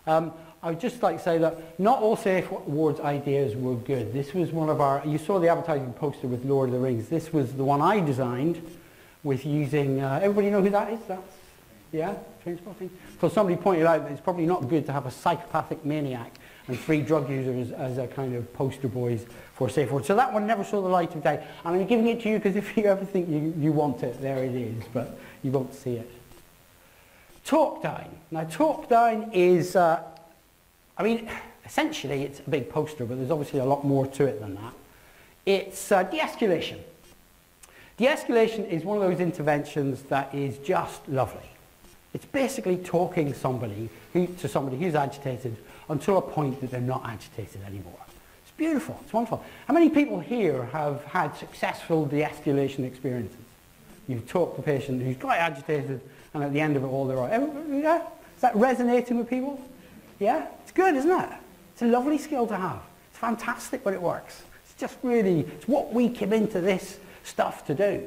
Um, I would just like to say that not all Safewards ideas were good. This was one of our, you saw the advertising poster with Lord of the Rings. This was the one I designed with using, uh, everybody know who that is? That's, yeah, Trainspotting? So somebody pointed out that it's probably not good to have a psychopathic maniac and three drug users as a kind of poster boys for Safeward. So that one never saw the light of day. And I'm giving it to you because if you ever think you, you want it, there it is, but you won't see it. Talk down. Now talk down is, uh, I mean, essentially it's a big poster, but there's obviously a lot more to it than that. It's uh, de-escalation. De-escalation is one of those interventions that is just lovely. It's basically talking somebody who, to somebody who's agitated until a point that they're not agitated anymore. It's beautiful. It's wonderful. How many people here have had successful de-escalation experiences? You've talked to a patient who's quite agitated and at the end of it all they're all oh, right. Yeah? Is that resonating with people? Yeah? It's good, isn't it? It's a lovely skill to have. It's fantastic when it works. It's just really, it's what we came into this stuff to do.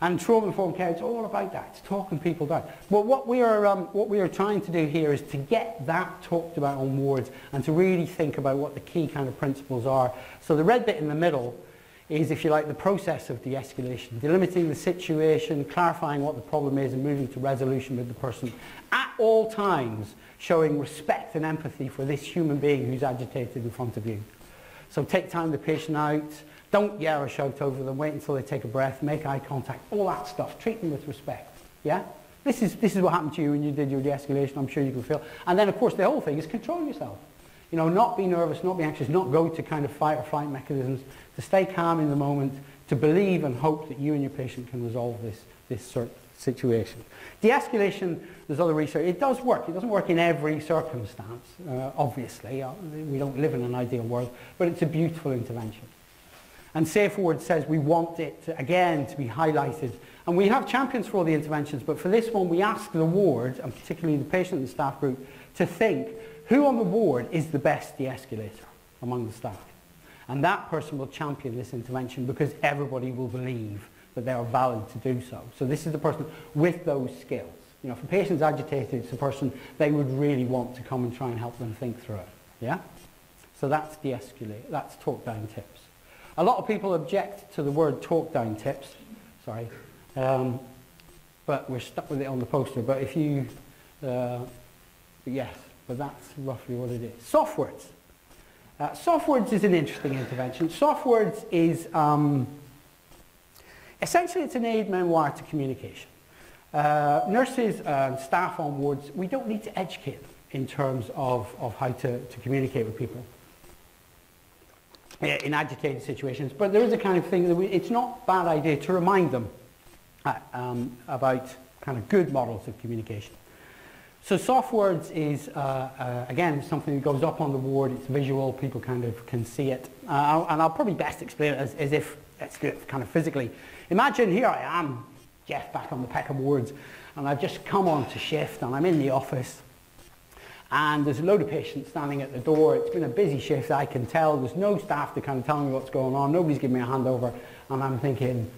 And trauma-informed care, it's all about that. It's talking people down. Well, what we, are, um, what we are trying to do here is to get that talked about on wards and to really think about what the key kind of principles are. So the red bit in the middle is, if you like, the process of de-escalation, delimiting the situation, clarifying what the problem is and moving to resolution with the person. At all times, showing respect and empathy for this human being who's agitated in front of you. So take time the patient out, don't yell or shout over them. Wait until they take a breath. Make eye contact. All that stuff. Treat them with respect. Yeah? This is, this is what happened to you when you did your de-escalation. I'm sure you can feel. And then, of course, the whole thing is control yourself. You know, not be nervous, not be anxious, not go to kind of fight or flight mechanisms, to stay calm in the moment, to believe and hope that you and your patient can resolve this, this sort situation. De-escalation, there's other research, it does work. It doesn't work in every circumstance, uh, obviously. Uh, we don't live in an ideal world, but it's a beautiful intervention. And Safeward says we want it, to, again, to be highlighted. And we have champions for all the interventions, but for this one, we ask the ward, and particularly the patient and staff group, to think who on the ward is the best de-escalator among the staff. And that person will champion this intervention because everybody will believe that they are valid to do so. So this is the person with those skills. You know, if a patient's agitated, it's a person they would really want to come and try and help them think through it. Yeah? So that's de-escalate, that's talk down tips. A lot of people object to the word talk down tips, sorry, um, but we're stuck with it on the poster. But if you, uh, yes, but that's roughly what it is. Soft words. Uh, soft words is an interesting intervention. Soft words is, um, essentially it's an aid memoir to communication. Uh, nurses and staff on wards, we don't need to educate them in terms of, of how to, to communicate with people in agitated situations. But there is a kind of thing that we, it's not a bad idea to remind them uh, um, about kind of good models of communication. So soft words is, uh, uh, again, something that goes up on the ward. It's visual. People kind of can see it. Uh, and I'll probably best explain it as, as if, let's do it kind of physically. Imagine here I am, Geoff, back on the Peckham wards, and I've just come on to shift, and I'm in the office, and there's a load of patients standing at the door. It's been a busy shift, I can tell. There's no staff to kind of tell me what's going on. Nobody's giving me a handover. And I'm thinking,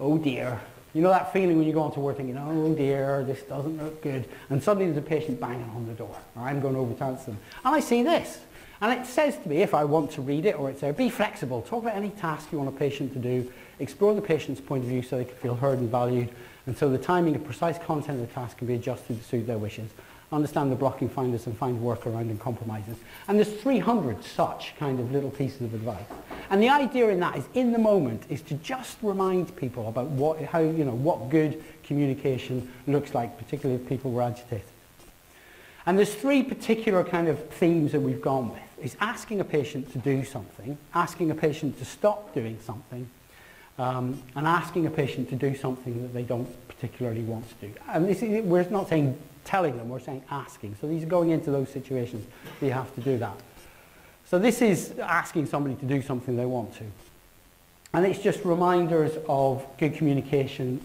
oh dear. You know that feeling when you go into work thinking, oh dear, this doesn't look good. And suddenly there's a patient banging on the door. Or I'm going over to answer them. And I see this. And it says to me, if I want to read it, or it's there, be flexible. Talk about any task you want a patient to do. Explore the patient's point of view so they can feel heard and valued. And so the timing and precise content of the task can be adjusted to suit their wishes. Understand the blocking finders and find workaround and compromises. And there's 300 such kind of little pieces of advice. And the idea in that is, in the moment, is to just remind people about what, how, you know, what good communication looks like, particularly if people were agitated. And there's three particular kind of themes that we've gone with. Is asking a patient to do something, asking a patient to stop doing something, um, and asking a patient to do something that they don't particularly want to do. And this is, we're not saying telling them, we're saying asking. So these are going into those situations that you have to do that. So this is asking somebody to do something they want to. And it's just reminders of good communication.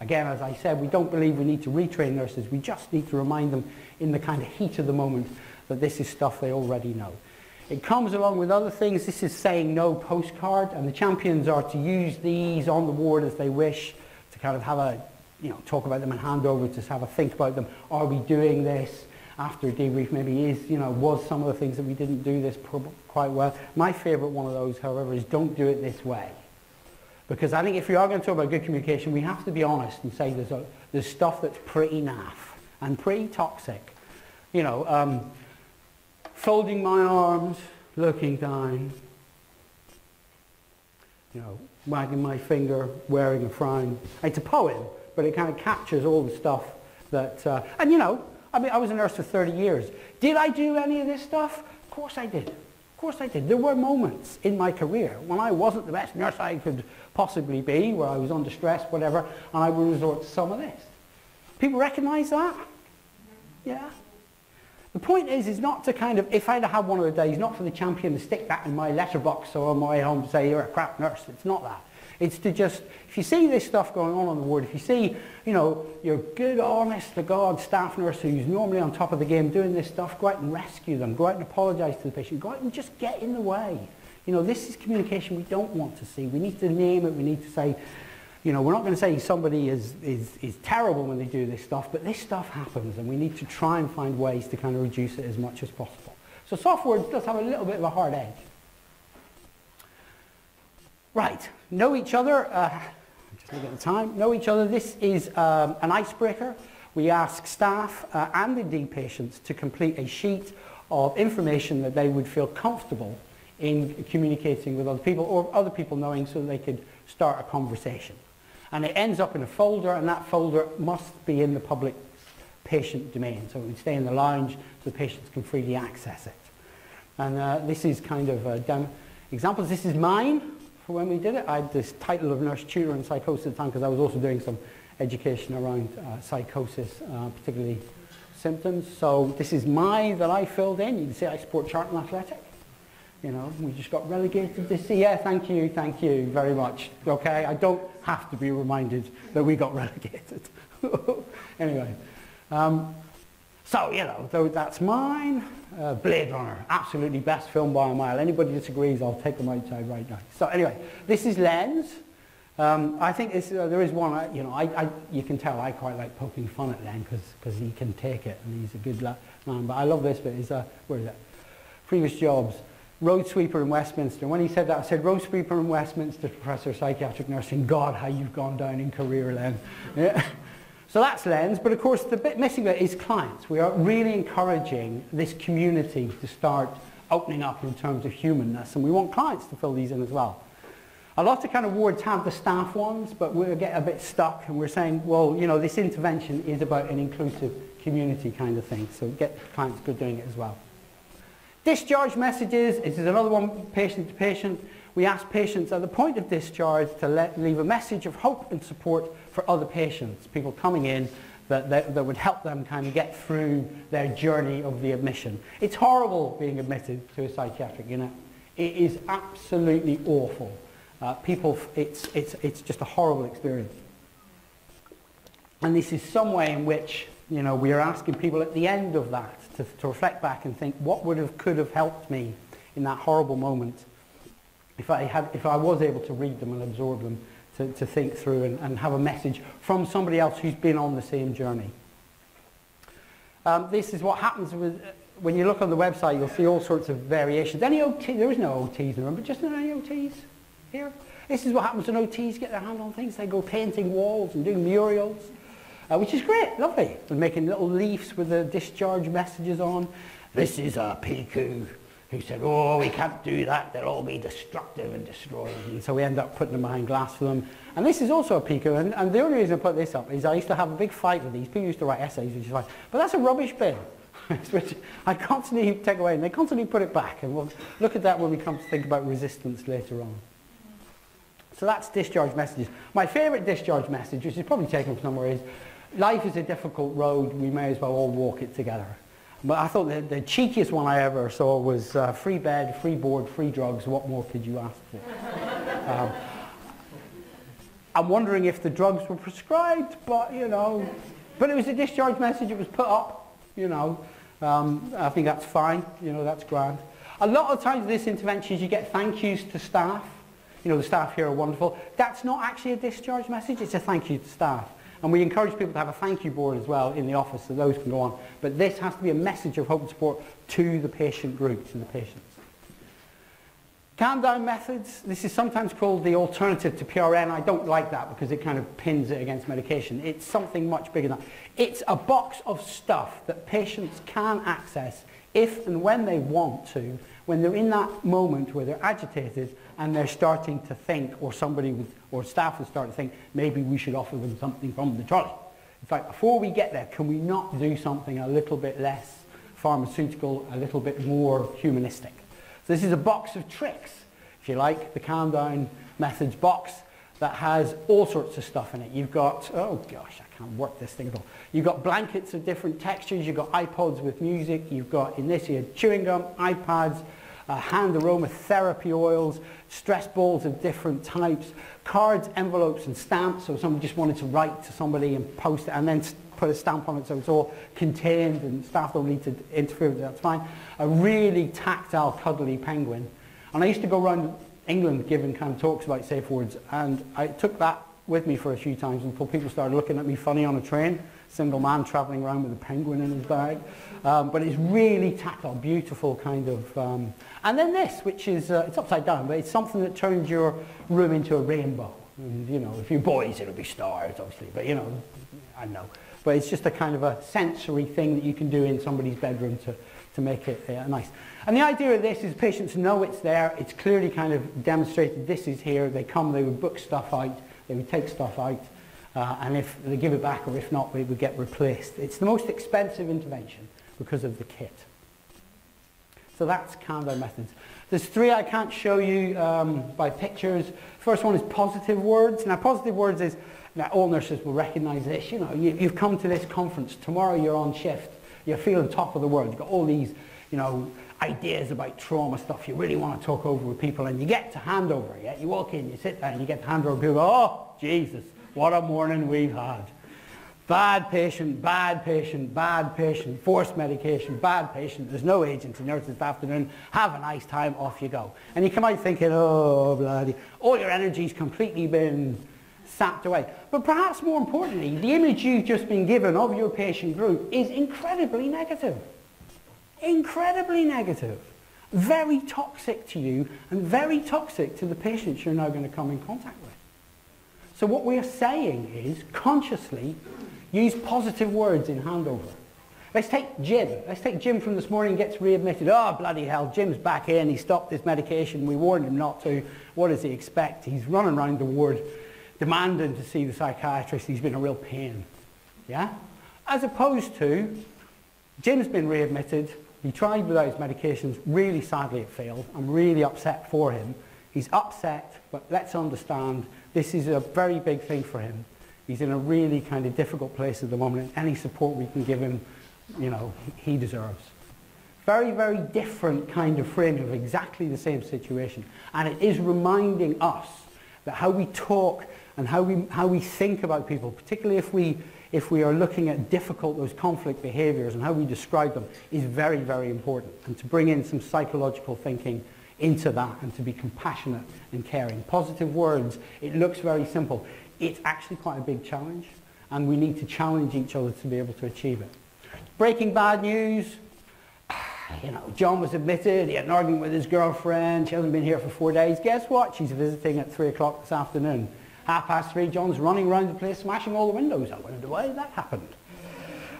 Again, as I said, we don't believe we need to retrain nurses. We just need to remind them in the kind of heat of the moment that this is stuff they already know. It comes along with other things. This is saying no postcard, and the champions are to use these on the ward as they wish, to kind of have a, you know, talk about them and hand over, to have a think about them. Are we doing this? After a debrief, maybe is, you know, was some of the things that we didn't do this quite well. My favourite one of those, however, is don't do it this way. Because I think if we are going to talk about good communication, we have to be honest and say there's, a, there's stuff that's pretty naff and pretty toxic. You know, um, folding my arms, looking down, you know, wagging my finger, wearing a frown. It's a poem, but it kind of captures all the stuff that, uh, and you know, I mean, I was a nurse for 30 years. Did I do any of this stuff? Of course I did. Of course I did. There were moments in my career when I wasn't the best nurse I could possibly be, where I was under stress, whatever, and I would resort to some of this. People recognize that? Yeah. The point is, is not to kind of, if I'd had one of the days, not for the champion to stick that in my letterbox or on my home to say, you're a crap nurse. It's not that. It's to just, if you see this stuff going on on the ward, if you see, you know, your good, honest to God staff nurse who's normally on top of the game doing this stuff, go out and rescue them. Go out and apologise to the patient. Go out and just get in the way. You know, this is communication we don't want to see. We need to name it. We need to say, you know, we're not going to say somebody is, is, is terrible when they do this stuff, but this stuff happens and we need to try and find ways to kind of reduce it as much as possible. So soft words does have a little bit of a hard edge. Right, know each other. Uh, just look at the time. Know each other. This is um, an icebreaker. We ask staff uh, and indeed patients to complete a sheet of information that they would feel comfortable in communicating with other people or other people knowing so they could start a conversation and it ends up in a folder and that folder must be in the public patient domain. So it would stay in the lounge so the patients can freely access it. And uh, this is kind of demo examples. This is mine for when we did it. I had this title of nurse tutor in psychosis at the time because I was also doing some education around uh, psychosis, uh, particularly symptoms. So this is my that I filled in. You can see I support Charlton Athletic. You know, we just got relegated this year. Yeah, thank you, thank you very much. Okay, I don't have to be reminded that we got relegated. anyway, um, so, you know, that's mine. Uh, Blade Runner, absolutely best film by a mile. Anybody disagrees, I'll take them outside right now. So anyway, this is Len's. Um, I think uh, there is one, you know, I, I, you can tell I quite like poking fun at Len because he can take it and he's a good man. But I love this bit, is, uh, where is it? Previous jobs road sweeper in Westminster. When he said that, I said, road sweeper in Westminster, professor of psychiatric nursing. God, how you've gone down in career, Len. Yeah. So that's Len's, but of course the bit missing bit is clients. We are really encouraging this community to start opening up in terms of humanness, and we want clients to fill these in as well. A lot of kind of wards have the staff ones, but we get a bit stuck, and we're saying, well, you know, this intervention is about an inclusive community kind of thing, so get clients good doing it as well. Discharge messages, this is another one patient to patient. We ask patients at the point of discharge to let, leave a message of hope and support for other patients, people coming in that, that, that would help them kind of get through their journey of the admission. It's horrible being admitted to a psychiatric unit. It is absolutely awful. Uh, people, it's, it's, it's just a horrible experience. And this is some way in which you know, we are asking people at the end of that to, to reflect back and think what would have, could have helped me in that horrible moment if I, had, if I was able to read them and absorb them, to, to think through and, and have a message from somebody else who's been on the same journey. Um, this is what happens with, when you look on the website, you'll see all sorts of variations. Any OT, there is no OTs in the room, but just any OTs here. This is what happens when OTs get their hand on things. They go painting walls and doing murals, uh, which is great, lovely. And making little leaves with the discharge messages on. This is a PICU who said, oh, we can't do that. They'll all be destructive and destroying. And so we end up putting them behind glass for them. And this is also a PICU. And, and the only reason I put this up is I used to have a big fight with these. People used to write essays, which is fine. But that's a rubbish bin. which I constantly take away, and they constantly put it back. And we'll look at that when we come to think about resistance later on. So that's discharge messages. My favourite discharge message, which is probably taken from somewhere, is life is a difficult road, we may as well all walk it together. But I thought the, the cheekiest one I ever saw was uh, free bed, free board, free drugs, what more could you ask for? um, I'm wondering if the drugs were prescribed, but you know, but it was a discharge message, it was put up, you know. Um, I think that's fine, you know, that's grand. A lot of times this interventions you get thank yous to staff. You know, the staff here are wonderful. That's not actually a discharge message, it's a thank you to staff. And we encourage people to have a thank you board as well in the office so those can go on. But this has to be a message of hope and support to the patient group, to the patients. Calm down methods, this is sometimes called the alternative to PRN. I don't like that because it kind of pins it against medication. It's something much bigger than that. It's a box of stuff that patients can access if and when they want to, when they're in that moment where they're agitated and they're starting to think, or somebody with, or staff will start to think, maybe we should offer them something from the trolley. In fact, before we get there, can we not do something a little bit less pharmaceutical, a little bit more humanistic? So this is a box of tricks, if you like, the calm down methods box that has all sorts of stuff in it. You've got, oh gosh, I can't work this thing at all. You've got blankets of different textures, you've got iPods with music, you've got in this here chewing gum, iPads, uh, hand aromatherapy oils, stress balls of different types, cards, envelopes and stamps, so somebody just wanted to write to somebody and post it and then put a stamp on it so it's all contained and staff don't need to interfere with it, that's fine. A really tactile, cuddly penguin. And I used to go around England giving kind of talks about Safewards and I took that with me for a few times until people started looking at me funny on a train. Single man travelling around with a penguin in his bag. Um, but it's really tactile, beautiful kind of... Um, and then this, which is, uh, it's upside down, but it's something that turns your room into a rainbow. And, you know, if you're boys, it'll be stars, obviously, but you know, I know. But it's just a kind of a sensory thing that you can do in somebody's bedroom to, to make it uh, nice. And the idea of this is patients know it's there, it's clearly kind of demonstrated this is here, they come, they would book stuff out, they would take stuff out, uh, and if they give it back or if not, it would get replaced. It's the most expensive intervention because of the kit. So that's down methods. There's three I can't show you um, by pictures. First one is positive words. Now positive words is, now all nurses will recognize this, you know, you, you've come to this conference, tomorrow you're on shift, you're feeling top of the world, you've got all these, you know, ideas about trauma stuff you really want to talk over with people and you get to handover, yeah? You walk in, you sit down, you get to handover, people go, oh, Jesus, what a morning we've had. Bad patient, bad patient, bad patient, forced medication, bad patient, there's no agency nurse this afternoon, have a nice time, off you go. And you come out thinking, oh bloody, all your energy's completely been sapped away. But perhaps more importantly, the image you've just been given of your patient group is incredibly negative incredibly negative, very toxic to you and very toxic to the patients you're now going to come in contact with. So what we're saying is consciously use positive words in handover. Let's take Jim. Let's take Jim from this morning gets readmitted. Oh, bloody hell, Jim's back in. He stopped his medication. We warned him not to. What does he expect? He's running around the ward demanding to see the psychiatrist. He's been a real pain. Yeah? As opposed to, Jim's been readmitted. He tried without his medications. Really sadly it failed. I'm really upset for him. He's upset, but let's understand this is a very big thing for him. He's in a really kind of difficult place at the moment and any support we can give him, you know, he deserves. Very, very different kind of frame of exactly the same situation. And it is reminding us that how we talk and how we, how we think about people, particularly if we if we are looking at difficult, those conflict behaviors and how we describe them is very, very important. And to bring in some psychological thinking into that and to be compassionate and caring. Positive words, it looks very simple. It's actually quite a big challenge and we need to challenge each other to be able to achieve it. Breaking bad news, you know, John was admitted, he had an argument with his girlfriend, she hasn't been here for four days. Guess what? She's visiting at three o'clock this afternoon. Half past three, John's running around the place, smashing all the windows. I wonder why that happened.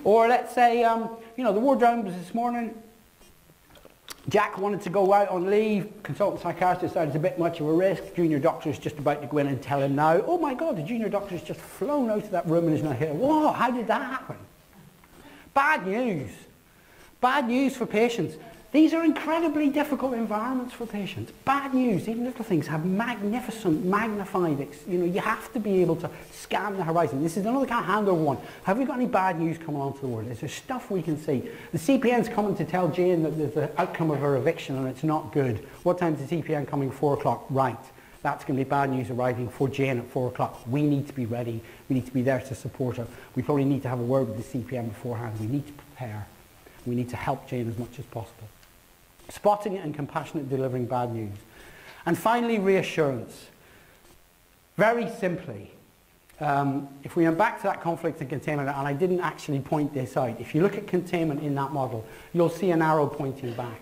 Or let's say, um, you know, the ward round was this morning. Jack wanted to go out on leave. Consultant psychiatrist decided it's a bit much of a risk. Junior doctor's just about to go in and tell him now, oh my God, the junior doctor's just flown out of that room and is not here. Whoa, how did that happen? Bad news. Bad news for patients. These are incredibly difficult environments for patients. Bad news, even little things have magnificent, magnified, you know, you have to be able to scan the horizon. This is another kind of handover one. Have we got any bad news coming onto the world? Is there stuff we can see? The CPN's coming to tell Jane that there's the outcome of her eviction and it's not good. What time is the CPN coming? Four o'clock. Right. That's going to be bad news arriving for Jane at four o'clock. We need to be ready. We need to be there to support her. We probably need to have a word with the CPN beforehand. We need to prepare. We need to help Jane as much as possible. Spotting it and compassionate delivering bad news. And finally, reassurance. Very simply, um, if we went back to that conflict and containment, and I didn't actually point this out, if you look at containment in that model, you'll see an arrow pointing back.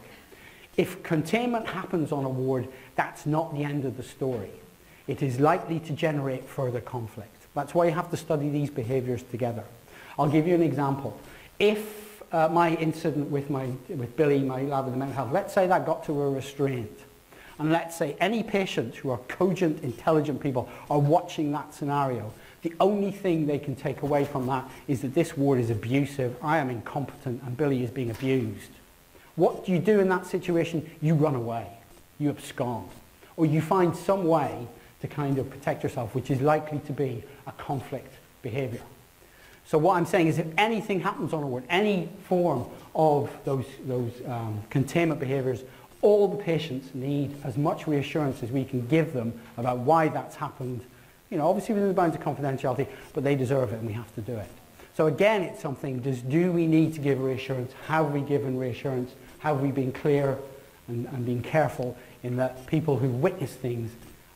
If containment happens on a ward, that's not the end of the story. It is likely to generate further conflict. That's why you have to study these behaviours together. I'll give you an example. If uh, my incident with, my, with Billy, my lab with the mental health, let's say that got to a restraint. And let's say any patients who are cogent, intelligent people are watching that scenario. The only thing they can take away from that is that this ward is abusive, I am incompetent, and Billy is being abused. What do you do in that situation? You run away. You abscond. Or you find some way to kind of protect yourself, which is likely to be a conflict behavior. So what I'm saying is if anything happens on a ward, any form of those, those um, containment behaviours, all the patients need as much reassurance as we can give them about why that's happened. You know, obviously within the bounds of confidentiality, but they deserve it and we have to do it. So again, it's something, does, do we need to give reassurance? Have we given reassurance? Have we been clear and, and been careful in that people who witness things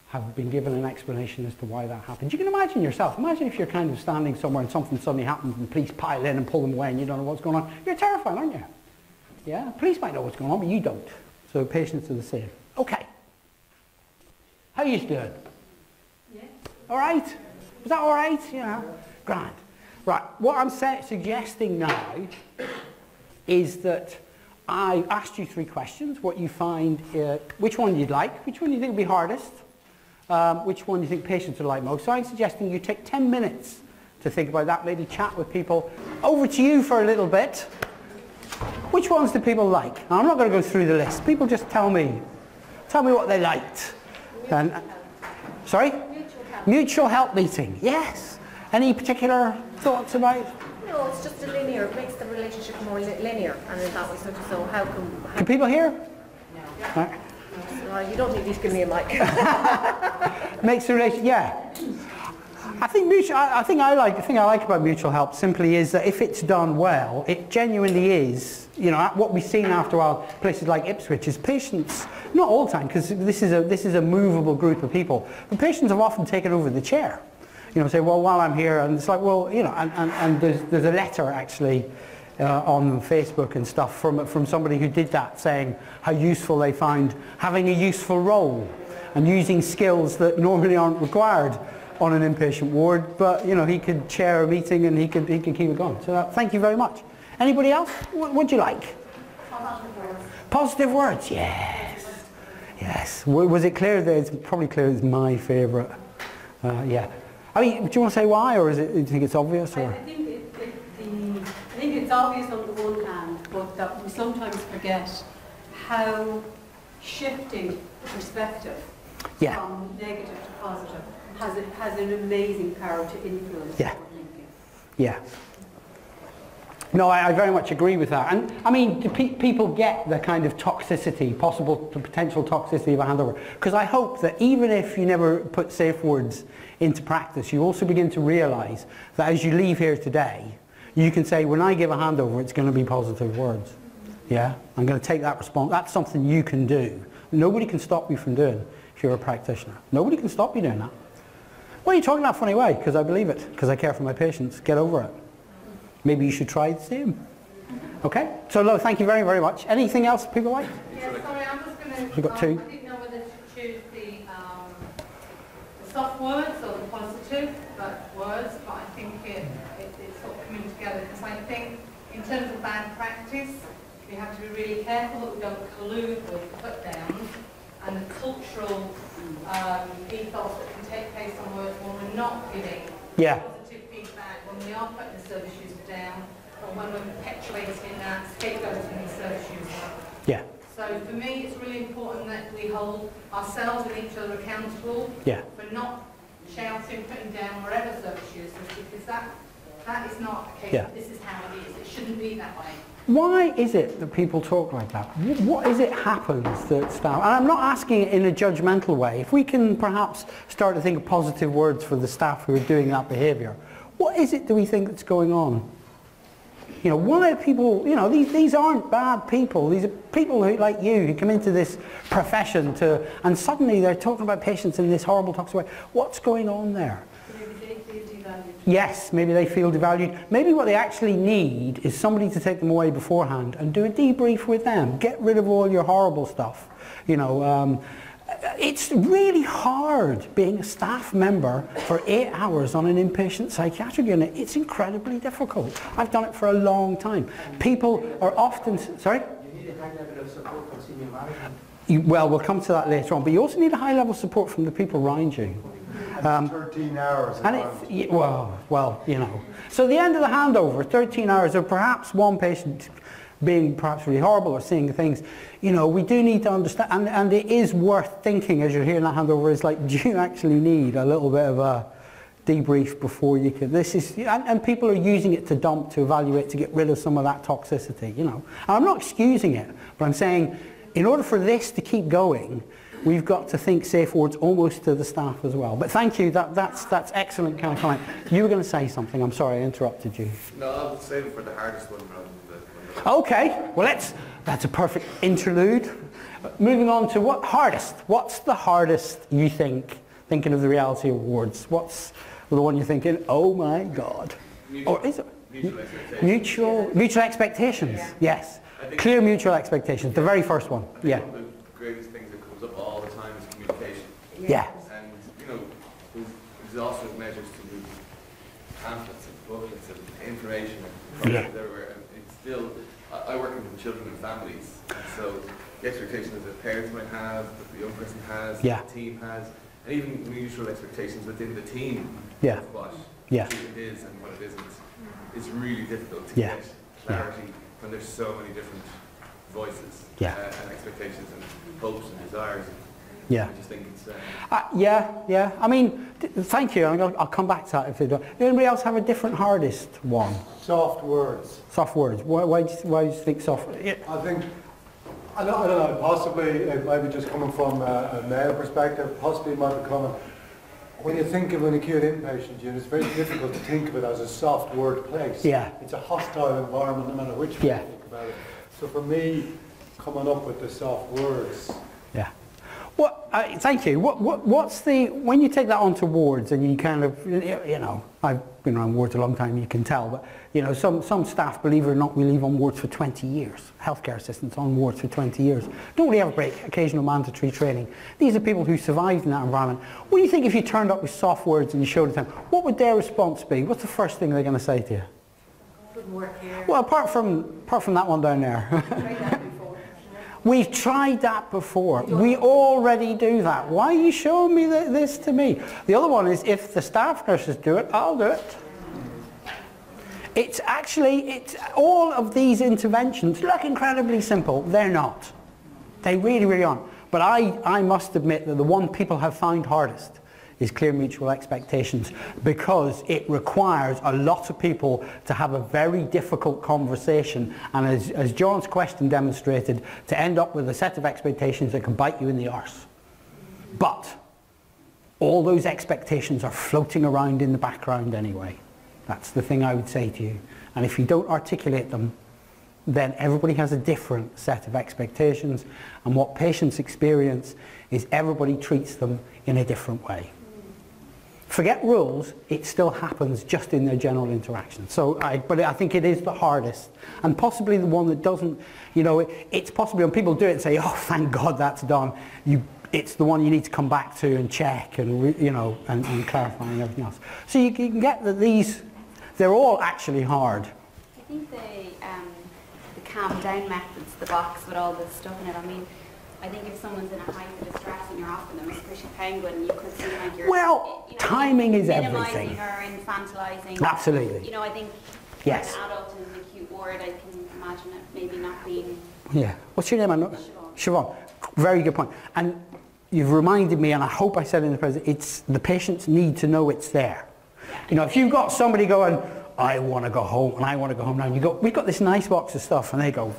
have been given an explanation as to why that happened. You can imagine yourself. Imagine if you're kind of standing somewhere and something suddenly happens and the police pile in and pull them away and you don't know what's going on. You're terrified, aren't you? Yeah? Police might know what's going on, but you don't. So patients are the same. Okay. How are you doing? Yeah. All right? Was that all right? Yeah. Grand. Right. What I'm suggesting now is that I asked you three questions. What you find, uh, which one you'd like, which one you think would be hardest, um, which one do you think patients would like most. So I'm suggesting you take 10 minutes to think about that, maybe chat with people. Over to you for a little bit. Which ones do people like? Now, I'm not going to go through the list. People just tell me. Tell me what they liked. And, sorry? Mutual help. Mutual help meeting. Yes. Any particular thoughts about? No, it's just a linear, it makes the relationship more li- linear, and in that way, so, so how can, how, Can people hear? You don't need to give me a mic. Makes the relation, yeah. I think mutual, I, I think I like, the thing I like about mutual help simply is that if it's done well, it genuinely is, you know, what we've seen after a while, places like Ipswich is patients, not all the time, because this is a, this is a movable group of people, but patients have often taken over the chair. You know, say, well, while I'm here, and it's like, well, you know, and, and, and there's, there's a letter actually uh, on Facebook and stuff from, from somebody who did that saying how useful they find having a useful role and using skills that normally aren't required on an inpatient ward, but you know, he could chair a meeting and he could, he could keep it going. So uh, thank you very much. Anybody else? What would you like? Positive words, yes. Yes. Was it clear that it's probably clear it's my favourite? Uh, yeah. I mean, do you want to say why, or is it, do you think it's obvious? Or? I think it, it, the, I think it's obvious on the one hand, but that we sometimes forget how shifting perspective Yeah. from negative to positive has, a, has an amazing power to influence Yeah. thinking. Yeah. No, I, I very much agree with that. And I mean, pe- people get the kind of toxicity, possible potential toxicity of a handover? Because I hope that even if you never put Safewards into practice, you also begin to realise that as you leave here today, you can say, when I give a handover, it's going to be positive words. Yeah? I'm going to take that response. That's something you can do. Nobody can stop you from doing if you're a practitioner. Nobody can stop you doing that. Why are you talking that funny way? Because I believe it. Because I care for my patients. Get over it. Maybe you should try the same. Okay, so Lo, thank you very, very much. Anything else people like? Yeah, sorry, I'm just going to. We've got two. I didn't know whether to choose the, um, the soft words or the positive but words, but I think it, it, it's sort of coming together because I think in terms of bad practice, we have to be really careful that we don't collude with put downs and the cultural um, ethos that can take place on words when we're not giving Yeah, positive feedback, when we are putting the service user down, or when we're perpetuating that scapegoating the service user. yeah, So for me, it's really important that we hold ourselves and each other accountable yeah. for not shouting, putting down wherever service users, because that, that is not a case Yeah. this is how it is. It shouldn't be that way. Why is it that people talk like that? What is it happens that staff, and I'm not asking it in a judgmental way, if we can perhaps start to think of positive words for the staff who are doing that behaviour, what is it do we think that's going on? You know, why are people, you know, these, these aren't bad people. These are people who, like you who come into this profession to, and suddenly they're talking about patients in this horrible toxic way. What's going on there? Devalued. Yes, maybe they feel devalued. Maybe what they actually need is somebody to take them away beforehand and do a debrief with them. Get rid of all your horrible stuff. You know, um, it's really hard being a staff member for eight hours on an inpatient psychiatric unit. It's incredibly difficult. I've done it for a long time. People are often, sorry? You need a high level of support. Well, we'll come to that later on, but you also need a high level of support from the people around you. Um, 13 hours. And it's, well, well, you know. So the end of the handover, 13 hours of perhaps one patient being perhaps really horrible or seeing things, you know, we do need to understand, and, and it is worth thinking as you're hearing that handover, is like, do you actually need a little bit of a debrief before you can, this is, and, and people are using it to dump, to evaluate, to get rid of some of that toxicity, you know. And I'm not excusing it, but I'm saying, in order for this to keep going, we've got to think Safewards almost to the staff as well. But thank you, that, that's, that's excellent kind of comment. You were going to say something, I'm sorry I interrupted you. No, I'll save it for the hardest one rather than the, Okay, well let's, that's a perfect interlude. Moving on to what hardest, what's the hardest you think, thinking of the reality awards? What's the one you're thinking, oh my God? Or is it? mutual expectations. Mutual, mutual expectations, yes. Clear mutual expectations, the very first one, yeah. One of the greatest things that comes up all the time is communication. Yeah, And, you know, there's exhaustive measures to move pamphlets and booklets and information and Yeah. products everywhere. And it's still, I, I work with children and families. And so the expectations that parents might have, that the young person has, Yeah. the team has, and even mutual expectations within the team Yeah. of what Yeah. treatment is and what it isn't. It's really difficult to Yeah. get clarity when there's so many different voices Yeah. uh, and expectations and hopes and desires. Yeah. I just think it's, uh, Uh, yeah, yeah. I mean, th- thank you. I'll, I'll come back to that if they don't. Anybody else have a different hardest one? Soft words. Soft words. Why, why, do, you, why do you think soft? Yeah. I think, I don't, I don't know, possibly it might be just coming from a, a male perspective, possibly it might be coming, when you think of an acute inpatient unit, it's very difficult to think of it as a soft word place. Yeah. It's a hostile environment no matter which way Yeah. you think about it. So for me, coming up with the soft words, Yeah. What, uh, thank you. What, what, what's the, when you take that onto wards and you kind of, you know, I've been around wards a long time, you can tell, but, you know, some, some staff, believe it or not, we leave on wards for 20 years. Healthcare assistants on wards for 20 years. Don't really have a break, occasional mandatory training. These are people who survived in that environment. What do you think if you turned up with soft words and you showed it to them? What would their response be? What's the first thing they're going to say to you? Couldn't work here. Well, apart from, apart from that one down there. We've tried that before. We already do that. Why are you showing me th- this to me? The other one is if the staff nurses do it, I'll do it. It's actually, it's all of these interventions look incredibly simple. They're not. They really, really aren't. But I, I must admit that the one people have found hardest is clear mutual expectations because it requires a lot of people to have a very difficult conversation and as, as John's question demonstrated, to end up with a set of expectations that can bite you in the arse. But all those expectations are floating around in the background anyway. That's the thing I would say to you. And if you don't articulate them, then everybody has a different set of expectations. And what patients experience is everybody treats them in a different way. Forget rules, it still happens just in their general interaction. So, I, but I think it is the hardest, and possibly the one that doesn't, you know, it, it's possibly when people do it and say, oh, thank God that's done, you, it's the one you need to come back to and check and, you know, and, and clarify and everything else. So you can get that these, they're all actually hard. I think the, um, the calm down methods, the box with all the stuff in it, I mean, I think if someone's in a height of distress and you're offering them a squishy penguin, you could seem like you're Well, you know, timing is minimizing everything. or infantilizing. Absolutely. You know, I think Yes. an adult in the acute ward, I can imagine it maybe not being Yeah. What's your name? I know. Siobhan. Very good point. And you've reminded me, and I hope I said in the present, it's the patients need to know it's there. You know, if you've got somebody going, I want to go home, and I want to go home now, and you go, we've got this nice box of stuff, and they go,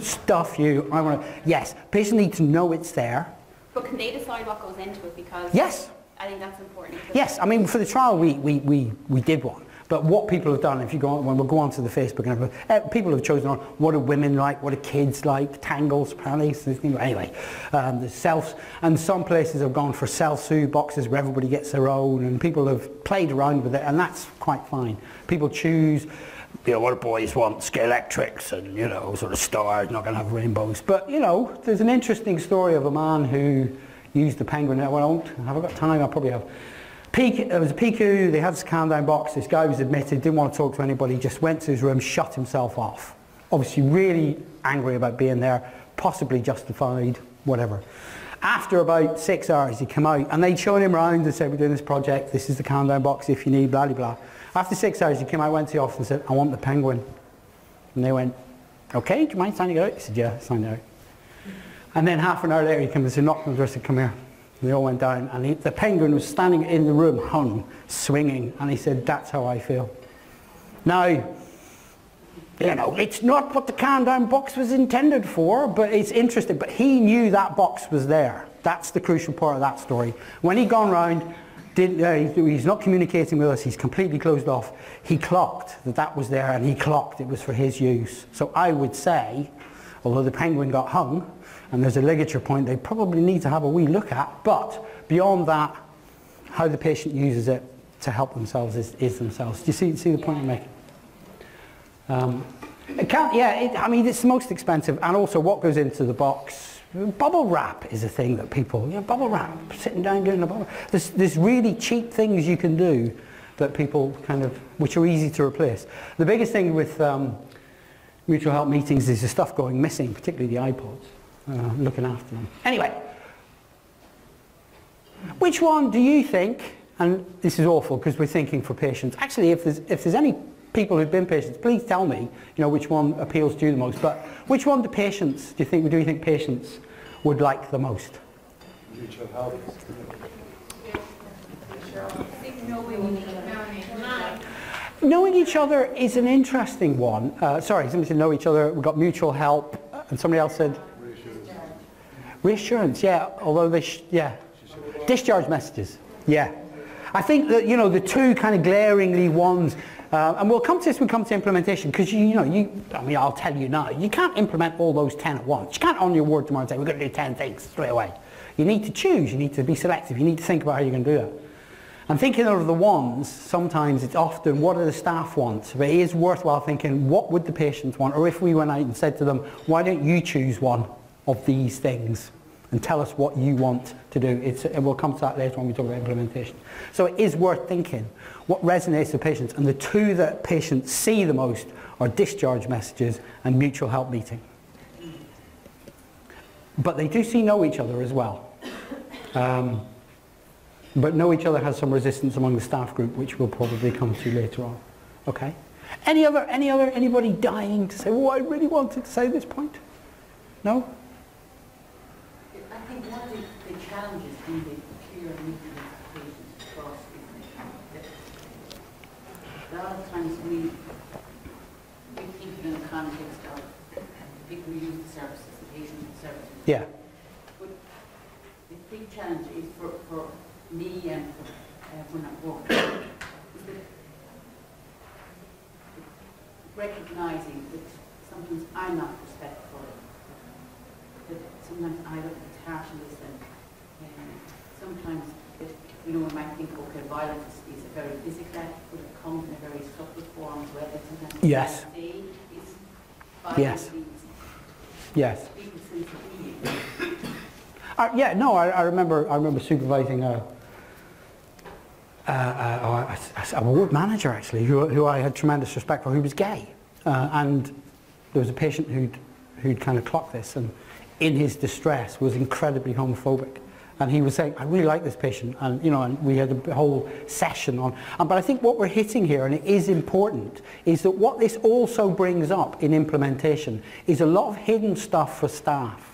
stuff you, I want to, yes, patients need to know it's there. But can they decide what goes into it? Because Yes. I think that's important. Yes, I mean, for the trial, we, we, we, we did one. But what people have done, if you go on, when we'll go onto the Facebook and uh, people have chosen on what are women like, what are kids like, tangles, panties, anyway, um, the self, and some places have gone for self-soothe boxes where everybody gets their own, and people have played around with it, and that's quite fine. People choose, you know, what boys want, electrics, and, you know, sort of stars, not going to have rainbows. But, you know, there's an interesting story of a man who used the penguin, well, I won't, have I got time? I'll probably have. PICU, there was a PICU, they had this calm down box, this guy was admitted, didn't want to talk to anybody, just went to his room, shut himself off. Obviously really angry about being there, possibly justified, whatever. After about six hours he came out and they'd shown him around and said, we're doing this project, this is the calm down box if you need, blah, blah, blah. After six hours he came out, went to the office and said, I want the penguin. And they went, okay, do you mind signing out? He said, yeah, sign out. And then half an hour later he came and said, knocked on the door and said, come here. And they all went down and he, the penguin was standing in the room, hung, swinging, and he said, that's how I feel. Now, you know, it's not what the calm down box was intended for, but it's interesting. But he knew that box was there. That's the crucial part of that story. When he'd gone round, didn't, uh, he's not communicating with us, he's completely closed off. He clocked that that was there and he clocked it was for his use. So I would say, although the penguin got hung, and there's a ligature point they probably need to have a wee look at, but beyond that, how the patient uses it to help themselves is, is themselves. Do you see, see the point I'm making? Um, it can't, yeah, it, I mean, it's the most expensive, and also what goes into the box. Bubble wrap is a thing that people, you know, bubble wrap, sitting down doing a bubble. There's, there's really cheap things you can do that people kind of, which are easy to replace. The biggest thing with um, mutual help meetings is the stuff going missing, particularly the iPods, uh, looking after them. Anyway, which one do you think, and this is awful because we're thinking for patients, actually if there's, if there's any people who've been patients, please tell me, you know, which one appeals to you the most, but which one do patients, do you think, do you think patients would like the most? Mutual help. Knowing each other is an interesting one. Uh, sorry, somebody said know each other, we've got mutual help, and somebody else said reassurance, yeah, although they, sh- yeah. Discharge messages, yeah. I think that, you know, the two kind of glaringly ones, uh, and we'll come to this when we come to implementation, because, you, you know, you, I mean, I'll tell you now, you can't implement all those 10 at once. You can't on your word tomorrow and say, we're going to do 10 things straight away. You need to choose, you need to be selective, you need to think about how you're going to do that. And thinking of the ones, sometimes it's often what do the staff want? But it is worthwhile thinking what would the patients want? Or if we went out and said to them, why don't you choose one of these things and tell us what you want to do? It's, and we'll come to that later when we talk about implementation. So it is worth thinking what resonates with patients. And the two that patients see the most are discharge messages and mutual help meeting. But they do see know each other as well. Um, but know each other has some resistance among the staff group, which we'll probably come to later on. Okay. Any other, any other, anybody dying to say, oh, I really wanted to say this point? No? I think one of the, challenges in the peer meeting patients across is that a lot of times we, we think in the context of the people who use the services, the patients and services. Yeah. But the big challenge is for, for me and for uh, when I work, is that recognizing that sometimes I'm not respectful, that sometimes I look at harsh and sometimes you know, we might think, okay, violence is, is a very physical act, but it comes in a very subtle form as well. It's sometimes Yes. Day is Yes. violence Yes. people's sense of being. Uh, yeah, no, I, I remember. I remember supervising a, a, a, a, a ward manager actually, who, who I had tremendous respect for, who was gay, uh, and there was a patient who'd who'd kind of clocked this, and in his distress was incredibly homophobic. And he was saying, I really like this patient. And, you know, and we had a whole session on. And, but I think what we're hitting here, and it is important, is that what this also brings up in implementation is a lot of hidden stuff for staff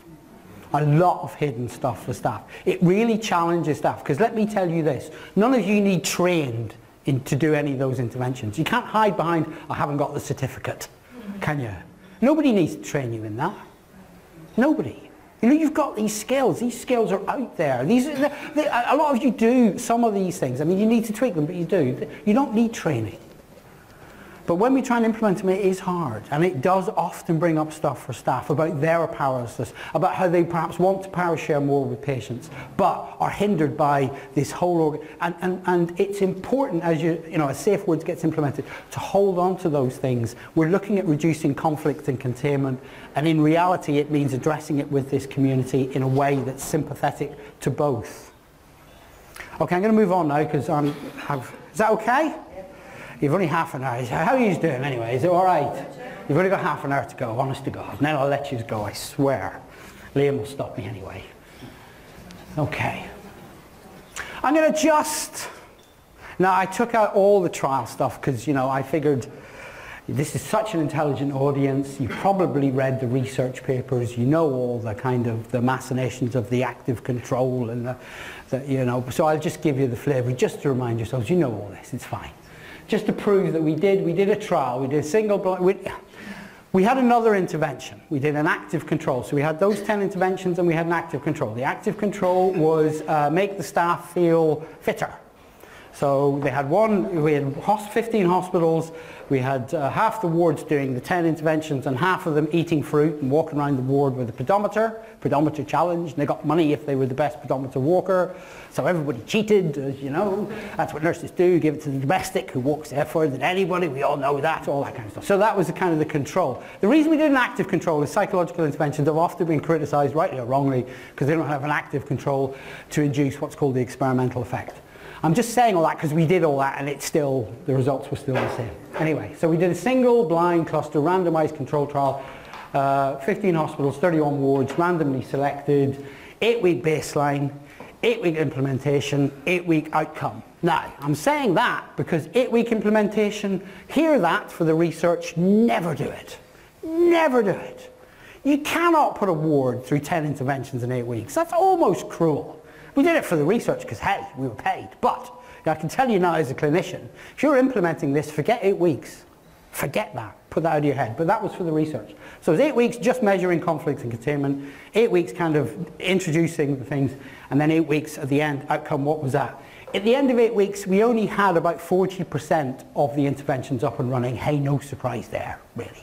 a lot of hidden stuff for staff. It really challenges staff because let me tell you this, none of you need trained in, to do any of those interventions. You can't hide behind, I haven't got the certificate, can you? Nobody needs to train you in that. Nobody. You know, you've got these skills. These skills are out there. These, they, a lot of you do some of these things. I mean, you need to tweak them, but you do. You don't need training. But when we try and implement them, it is hard. And it does often bring up stuff for staff about their powerlessness, about how they perhaps want to power share more with patients, but are hindered by this whole organ. And, and, and it's important as you, you know, as Safewards gets implemented, to hold on to those things. We're looking at reducing conflict and containment. And in reality, it means addressing it with this community in a way that's sympathetic to both. Okay, I'm going to move on now because I'm, I've, is that okay? You've only half an hour. How are you doing anyway? Is it all right? You've only got half an hour to go, honest to God. Then I'll let you go, I swear. Liam will stop me anyway. Okay. I'm going to just... Now, I took out all the trial stuff because, you know, I figured this is such an intelligent audience. You probably read the research papers. You know all the kind of the machinations of the active control and the, the you know. So I'll just give you the flavour just to remind yourselves. You know all this. It's fine just to prove that we did, we did a trial, we did a single blind, we, we had another intervention. We did an active control. So we had those 10 interventions and we had an active control. The active control was uh, make the staff feel fitter. So they had one, we had 15 hospitals, we had uh, half the wards doing the 10 interventions and half of them eating fruit and walking around the ward with a pedometer, pedometer challenge, and they got money if they were the best pedometer walker. So everybody cheated, as you know. That's what nurses do, give it to the domestic who walks there further than anybody. We all know that, all that kind of stuff. So that was the kind of the control. The reason we did an active control is psychological interventions have often been criticised, rightly or wrongly, because they don't have an active control to induce what's called the experimental effect. I'm just saying all that because we did all that and it's still, the results were still the same. Anyway, so we did a single blind cluster randomized control trial, uh, 15 hospitals, 31 wards, randomly selected, eight week baseline, eight week implementation, eight week outcome. Now, I'm saying that because eight week implementation, hear that for the research, never do it. Never do it. You cannot put a ward through 10 interventions in eight weeks. That's almost cruel. We did it for the research because, hey, we were paid. But I can tell you now as a clinician, if you're implementing this, forget eight weeks. Forget that. Put that out of your head. But that was for the research. So it was eight weeks just measuring conflict and containment, eight weeks kind of introducing the things, and then eight weeks at the end, outcome, what was that? At the end of eight weeks, we only had about 40% of the interventions up and running. Hey, no surprise there, really.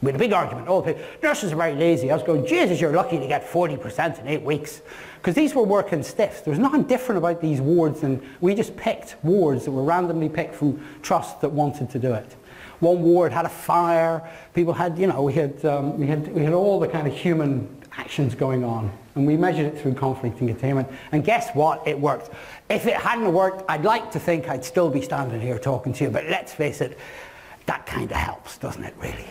We had a big argument. All the nurses are very lazy. I was going, Jesus, you're lucky to get 40% in eight weeks. Because these were working stiffs. There was nothing different about these wards and we just picked wards that were randomly picked from trusts that wanted to do it. One ward had a fire. People had, you know, we had, um, we had, we had all the kind of human actions going on. And we measured it through conflict and containment. And guess what? It worked. If it hadn't worked, I'd like to think I'd still be standing here talking to you. But let's face it, that kind of helps, doesn't it, really?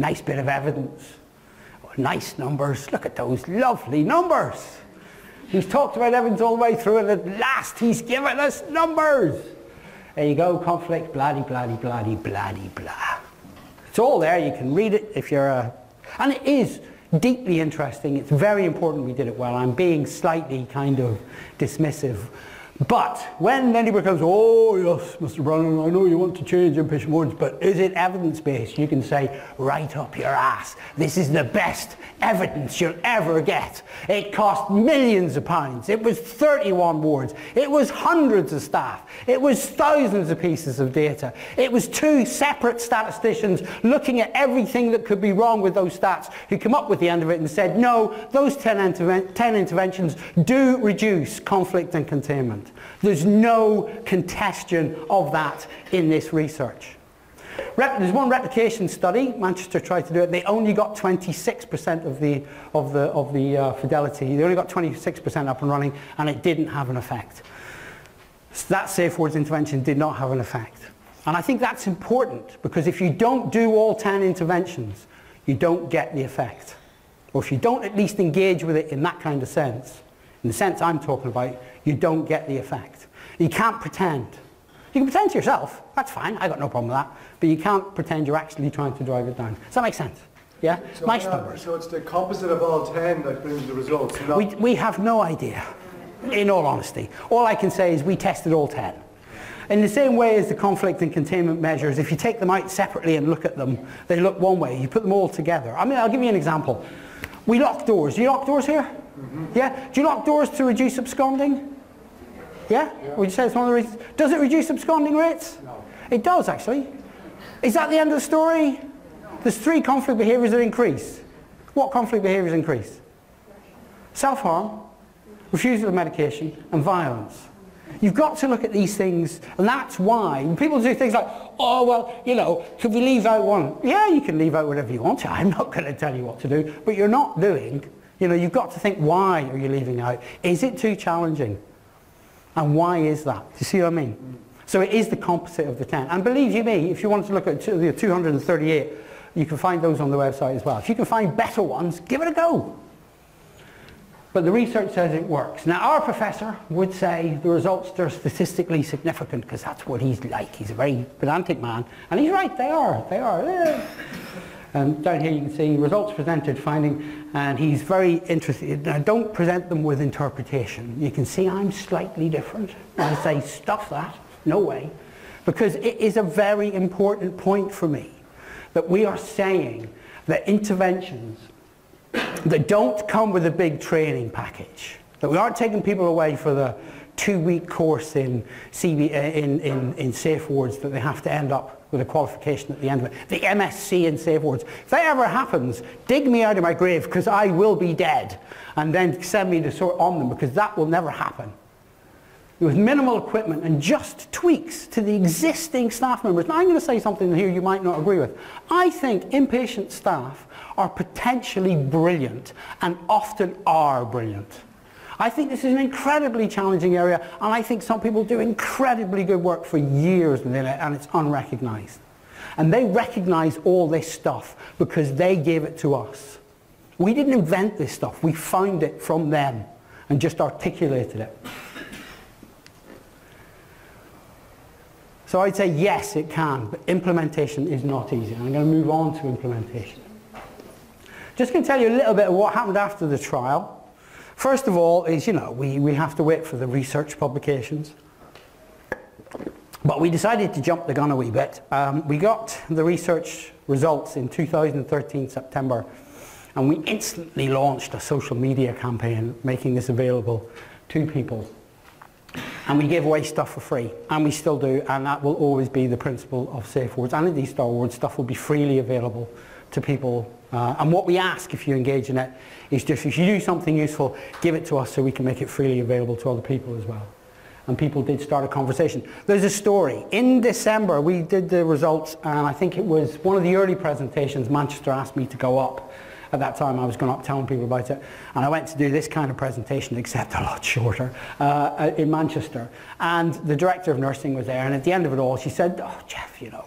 Nice bit of evidence. Nice numbers. Look at those lovely numbers. He's talked about Evans all the way through and at last he's given us numbers. There you go, conflict, bloody, bloody, bloody, bloody, blah. It's all there, you can read it if you're a... And it is deeply interesting, it's very important we did it well. I'm being slightly kind of dismissive but when anybody comes, oh yes, Mr. Brennan, I know you want to change inpatient wards, but is it evidence-based? You can say, right up your ass. This is the best evidence you'll ever get. It cost millions of pounds. It was 31 wards. It was hundreds of staff. It was thousands of pieces of data. It was two separate statisticians looking at everything that could be wrong with those stats who come up with the end of it and said, no, those 10, interven 10 interventions do reduce conflict and containment. There's no contestion of that in this research. Rep- there's one replication study, Manchester tried to do it, they only got 26% of the, of the, of the uh, fidelity, they only got 26% up and running and it didn't have an effect. So that Safewards intervention did not have an effect. And I think that's important because if you don't do all 10 interventions, you don't get the effect. Or if you don't at least engage with it in that kind of sense, in the sense I'm talking about, you don't get the effect. You can't pretend. You can pretend to yourself, that's fine, I got no problem with that, but you can't pretend you're actually trying to drive it down. Does that make sense? Yeah? So, Nice numbers. so it's the composite of all 10 that brings the results, We, we have no idea, in all honesty. All I can say is we tested all 10. In the same way as the conflict and containment measures, if you take them out separately and look at them, they look one way. You put them all together. I mean, I'll give you an example. We lock doors. Do you lock doors here? Mm-hmm. Yeah? Do you lock doors to reduce absconding? Yeah? Would you say it's one of the reasons? Does it reduce absconding rates? No. It does, actually. Is that the end of the story? No. There's three conflict behaviours that increase. What conflict behaviours increase? Self-harm, refusal of medication, and violence. You've got to look at these things, and that's why when people do things like, oh, well, you know, could we leave out one? Yeah, you can leave out whatever you want. I'm not going to tell you what to do, but you're not doing. You know, you've got to think, why are you leaving out? Is it too challenging? And why is that? Do you see what I mean? So it is the composite of the 10. And believe you me, if you want to look at the 238, you can find those on the website as well. If you can find better ones, give it a go. But the research says it works. Now, our professor would say the results are statistically significant because that's what he's like. He's a very pedantic man. And he's right, they are. They are. And down here you can see results presented, finding, and he's very interested. Now, don't present them with interpretation. You can see I'm slightly different. I say, stuff that. No way. Because it is a very important point for me that we are saying that interventions that don't come with a big training package. That we aren't taking people away for the two-week course in, in, in, in Safewards that they have to end up with a qualification at the end of it. The MSc in Safewards. If that ever happens, dig me out of my grave because I will be dead and then send me to sort on them because that will never happen. With minimal equipment and just tweaks to the existing staff members. Now I'm going to say something here you might not agree with. I think inpatient staff are potentially brilliant and often are brilliant. I think this is an incredibly challenging area and I think some people do incredibly good work for years within it and it's unrecognised. And they recognise all this stuff because they gave it to us. We didn't invent this stuff, we found it from them and just articulated it. So I'd say yes, it can, but implementation is not easy. I'm going to move on to implementation. Just going to tell you a little bit of what happened after the trial. First of all is, you know, we, we have to wait for the research publications. But we decided to jump the gun a wee bit. Um, we got the research results in 2013 September and we instantly launched a social media campaign making this available to people. And we gave away stuff for free, and we still do, and that will always be the principle of Safewards. And indeed Safewards stuff will be freely available to people. Uh, and what we ask if you engage in it is just if you do something useful, give it to us so we can make it freely available to other people as well. And people did start a conversation. There's a story. In December, we did the results, and I think it was one of the early presentations, Manchester asked me to go up at that time I was going up telling people about it and I went to do this kind of presentation except a lot shorter uh, in Manchester and the director of nursing was there and at the end of it all she said oh Geoff you know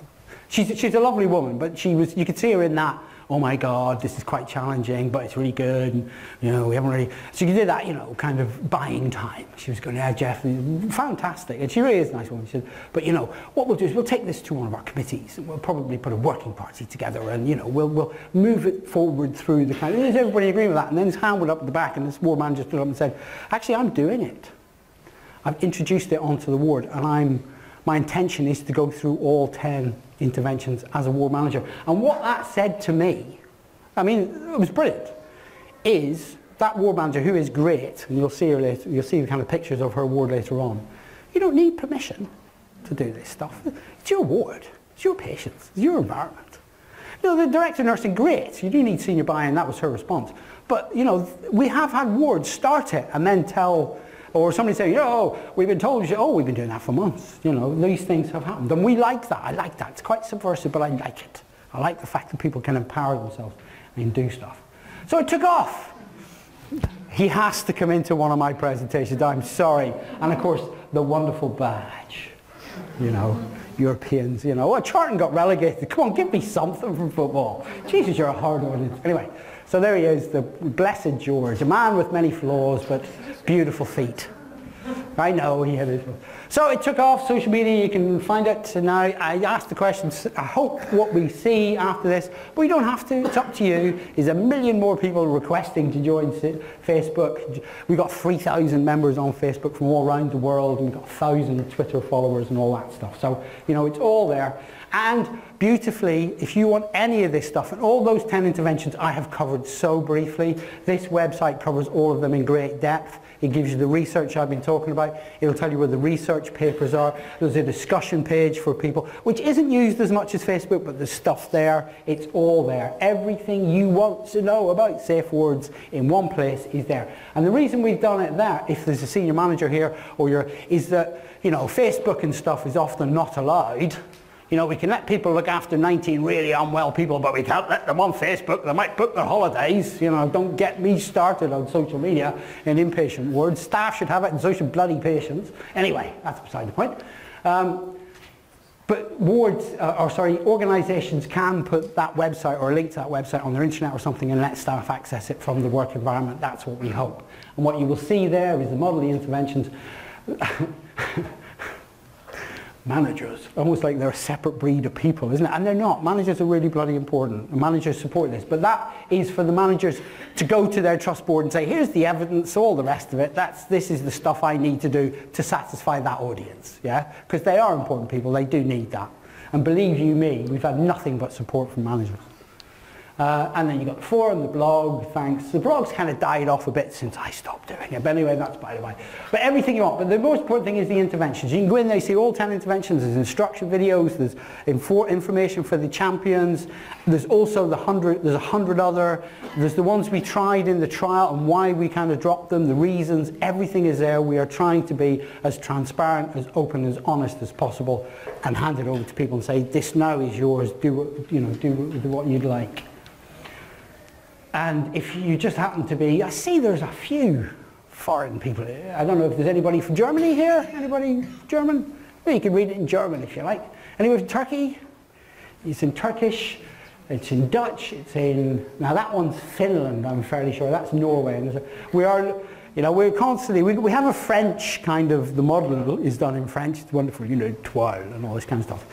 she's, she's a lovely woman but she was you could see her in that oh my god this is quite challenging but it's really good and you know we haven't really so you did that you know kind of buying time. She was going yeah Geoff fantastic and she really is a nice woman. She said but you know what we'll do is we'll take this to one of our committees and we'll probably put a working party together and you know we'll, we'll move it forward through the kind of does everybody agree with that? And then his hand went up at the back and this ward manager stood up and said actually I'm doing it. I've introduced it onto the ward and I'm my intention is to go through all 10 interventions as a ward manager. And what that said to me, I mean, it was brilliant, is that ward manager, who is great, and you'll see her later, you'll see the kind of pictures of her ward later on, you don't need permission to do this stuff. It's your ward, it's your patients, it's your environment. You know, the director of nursing, great, you do need senior buy-in, that was her response. But, you know, we have had wards start it and then tell Or somebody saying, oh, we've been told you, oh, we've been doing that for months. You know, these things have happened. And we like that. I like that. It's quite subversive, but I like it. I like the fact that people can empower themselves and do stuff. So it took off. He has to come into one of my presentations. I'm sorry. And of course, the wonderful badge. You know, Europeans, you know. Oh, Charlton got relegated. Come on, give me something from football. Jesus, you're a hard audience. Anyway, so there he is, the blessed George, a man with many flaws, but beautiful feet. I know he had. So it took off social media. You can find it now. I asked the questions. I hope what we see after this, but don't have to. It's up to you. There's a million more people requesting to join Facebook. We've got 3,000 members on Facebook from all around the world. And we've got 1,000 Twitter followers and all that stuff. So, you know, it's all there. And beautifully, if you want any of this stuff, and all those 10 interventions I have covered so briefly, this website covers all of them in great depth. It gives you the research I've been talking about. It'll tell you where the research papers are. There's a discussion page for people, which isn't used as much as Facebook, but there's stuff there. It's all there. Everything you want to know about Safewards in one place is there. And the reason we've done it there, if there's a senior manager here, or you're, is that, you know, Facebook and stuff is often not allowed you know, we can let people look after 19 really unwell people, but we can't let them on Facebook. They might book their holidays. You know, don't get me started on social media in impatient words. Staff should have it and so should bloody patients. Anyway, that's beside the point. Um, but wards, uh, or sorry, organisations can put that website or link to that website on their internet or something and let staff access it from the work environment. That's what we hope. And what you will see there is the model the interventions. managers, almost like they're a separate breed of people, isn't it? And they're not. Managers are really bloody important. Managers support this. But that is for the managers to go to their trust board and say, here's the evidence, all the rest of it. That's, this is the stuff I need to do to satisfy that audience. Yeah? Because they are important people. They do need that. And believe you me, we've had nothing but support from managers. Uh, and then you've got the forum, the blog, thanks. The blog's kind of died off a bit since I stopped doing it. But anyway, that's by the way. But everything you want. But the most important thing is the interventions. You can go in there, you see all 10 interventions. There's instruction videos. There's info information for the champions. There's also the 100, there's a 100 other. There's the ones we tried in the trial and why we kind of dropped them, the reasons. Everything is there. We are trying to be as transparent, as open, as honest as possible and hand it over to people and say, this now is yours. Do, you know, do, do what you'd like. And if you just happen to be, I see there's a few foreign people. I don't know if there's anybody from Germany here. Anybody German? You can read it in German if you like. Anybody from Turkey? It's in Turkish. It's in Dutch. It's in now that one's Finland. I'm fairly sure that's Norway. We are, you know, we're constantly we, we have a French kind of the model is done in French. It's wonderful, you know, toile and all this kind of stuff.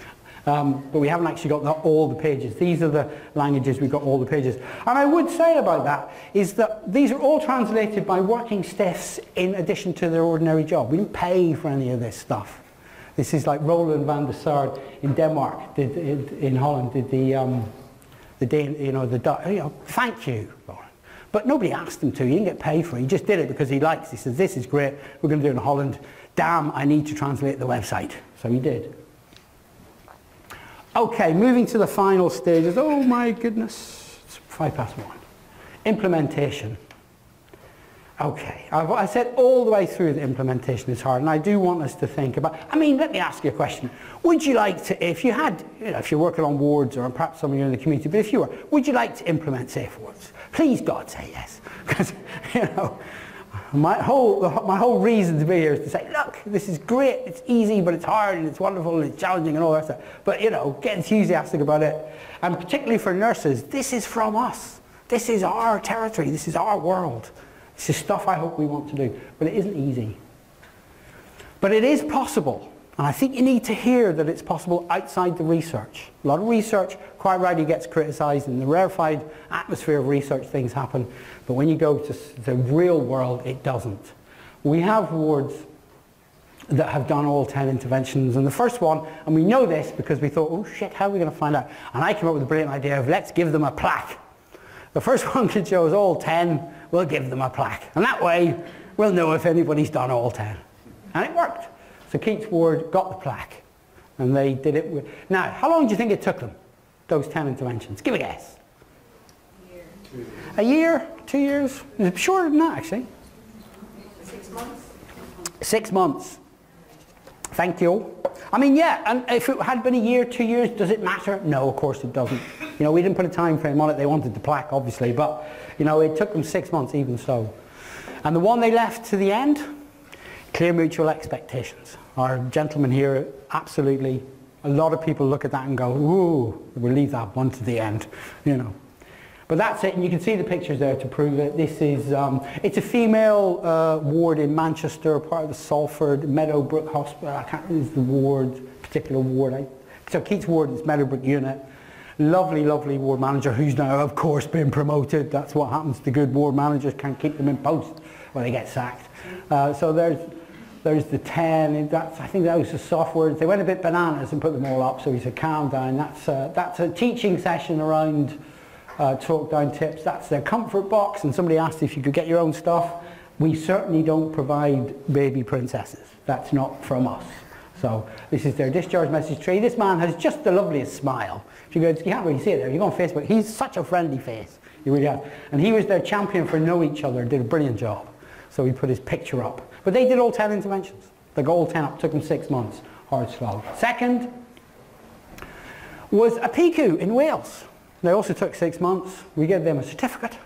Um, but we haven't actually got the, all the pages. These are the languages we've got all the pages. And I would say about that is that these are all translated by working staffs in addition to their ordinary job. We didn't pay for any of this stuff. This is like Roland van der Sar in Denmark, did, in Holland, did the, um, the day, you know, the, you know, thank you, Roland. But nobody asked him to. He didn't get paid for it. He just did it because he likes it. He said, this is great. We're going to do it in Holland. Damn, I need to translate the website. So he did. Okay, moving to the final stages. Oh my goodness, it's five past one. Implementation. Okay, I've, I said all the way through the implementation is hard, and I do want us to think about, I mean, let me ask you a question. Would you like to, if you had, you know, if you're working on wards or perhaps some of you in the community, but if you were, would you like to implement Safewards? Please God say yes. Because, you know, my whole, my whole reason to be here is to say, look, this is great, it's easy, but it's hard, and it's wonderful, and it's challenging, and all that stuff. But, you know, get enthusiastic about it. And particularly for nurses, this is from us. This is our territory. This is our world. This is stuff I hope we want to do. But it isn't easy. But it is possible. And I think you need to hear that it's possible outside the research. A lot of research quite rightly gets criticised. In the rarefied atmosphere of research, things happen. But when you go to the real world, it doesn't. We have wards that have done all 10 interventions. And the first one, and we know this because we thought, oh shit, how are we going to find out? And I came up with a brilliant idea of let's give them a plaque. The first one can show us all 10, we'll give them a plaque. And that way, we'll know if anybody's done all 10. And it worked. So Keats Ward got the plaque. And they did it with... Now, how long do you think it took them, those 10 interventions? Give a guess. A year. A year? Two years? Shorter than that, actually. Six months? Six months. Thank you. I mean, yeah, and if it had been a year, two years, does it matter? No, of course it doesn't. You know, we didn't put a time frame on it. They wanted the plaque, obviously, but, you know, it took them six months even so. And the one they left to the end, clear mutual expectations. Our gentleman here, absolutely, a lot of people look at that and go, ooh, we'll leave that one to the end, you know. But that's it, and you can see the pictures there to prove it. This is, um, it's a female uh, ward in Manchester, part of the Salford Meadowbrook Hospital. I can't remember the ward, particular ward. I, so Keats Ward is Meadowbrook unit. Lovely, lovely ward manager who's now, of course, been promoted. That's what happens to good ward managers, can't keep them in post when they get sacked. Uh, so there's, there's the 10, that's, I think that was the soft words. They went a bit bananas and put them all up, so he said, calm down. That's, uh, that's a teaching session around uh, talk down tips. That's their comfort box. And somebody asked if you could get your own stuff. We certainly don't provide baby princesses. That's not from us. So this is their discharge message tree. This man has just the loveliest smile. If you, go, you can't really see it there. You go on Facebook. He's such a friendly face. He really has. And he was their champion for Know Each Other. And did a brilliant job. So he put his picture up. But they did all 10 interventions. They got all 10 up. Took them six months. Hard slog. Second was a PICU in Wales. They also took six months. We gave them a certificate,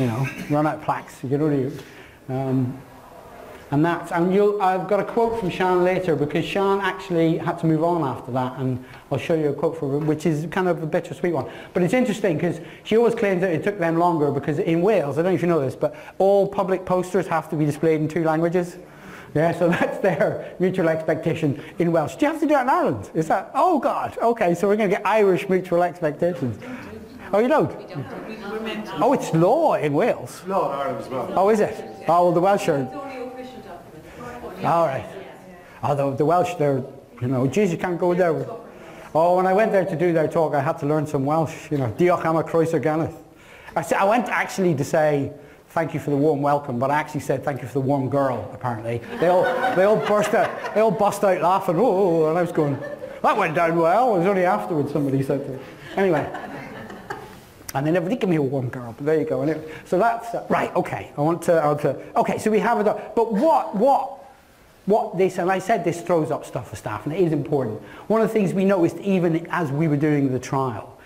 you know, run out plaques, you can only, um, and that's, and you'll, I've got a quote from Sian later because Sian actually had to move on after that and I'll show you a quote from her, which is kind of a bittersweet one. But it's interesting because she always claims that it took them longer because in Wales, I don't know if you know this, but all public posters have to be displayed in two languages. Yeah, so that's their mutual expectation in Welsh. Do you have to do that in Ireland? Is that, oh God, okay, so we're going to get Irish mutual expectations. Oh, you don't? Oh, it's law in Wales. Law in Ireland as well. Oh, is it? Oh, well, the Welsh are, It's only official documents. All right. Oh, the, Welsh, they're, you know, Jesus can't go there. Oh, when I went there to do their talk, I had to learn some Welsh, you know, Diolch am croeso ganeth. I, said, I went actually to say, thank you for the warm welcome, but I actually said thank you for the warm girl, apparently. They all, they all burst out, they all bust out laughing, oh, and I was going, that went down well. It was only afterwards somebody said to me. Anyway. And they never did give me a warm girl, but there you go. So that's, uh, right, okay, I want to, I want to, okay, so we have it, but what, what, what this, and I said this throws up stuff for staff, and it is important. One of the things we noticed even as we were doing the trial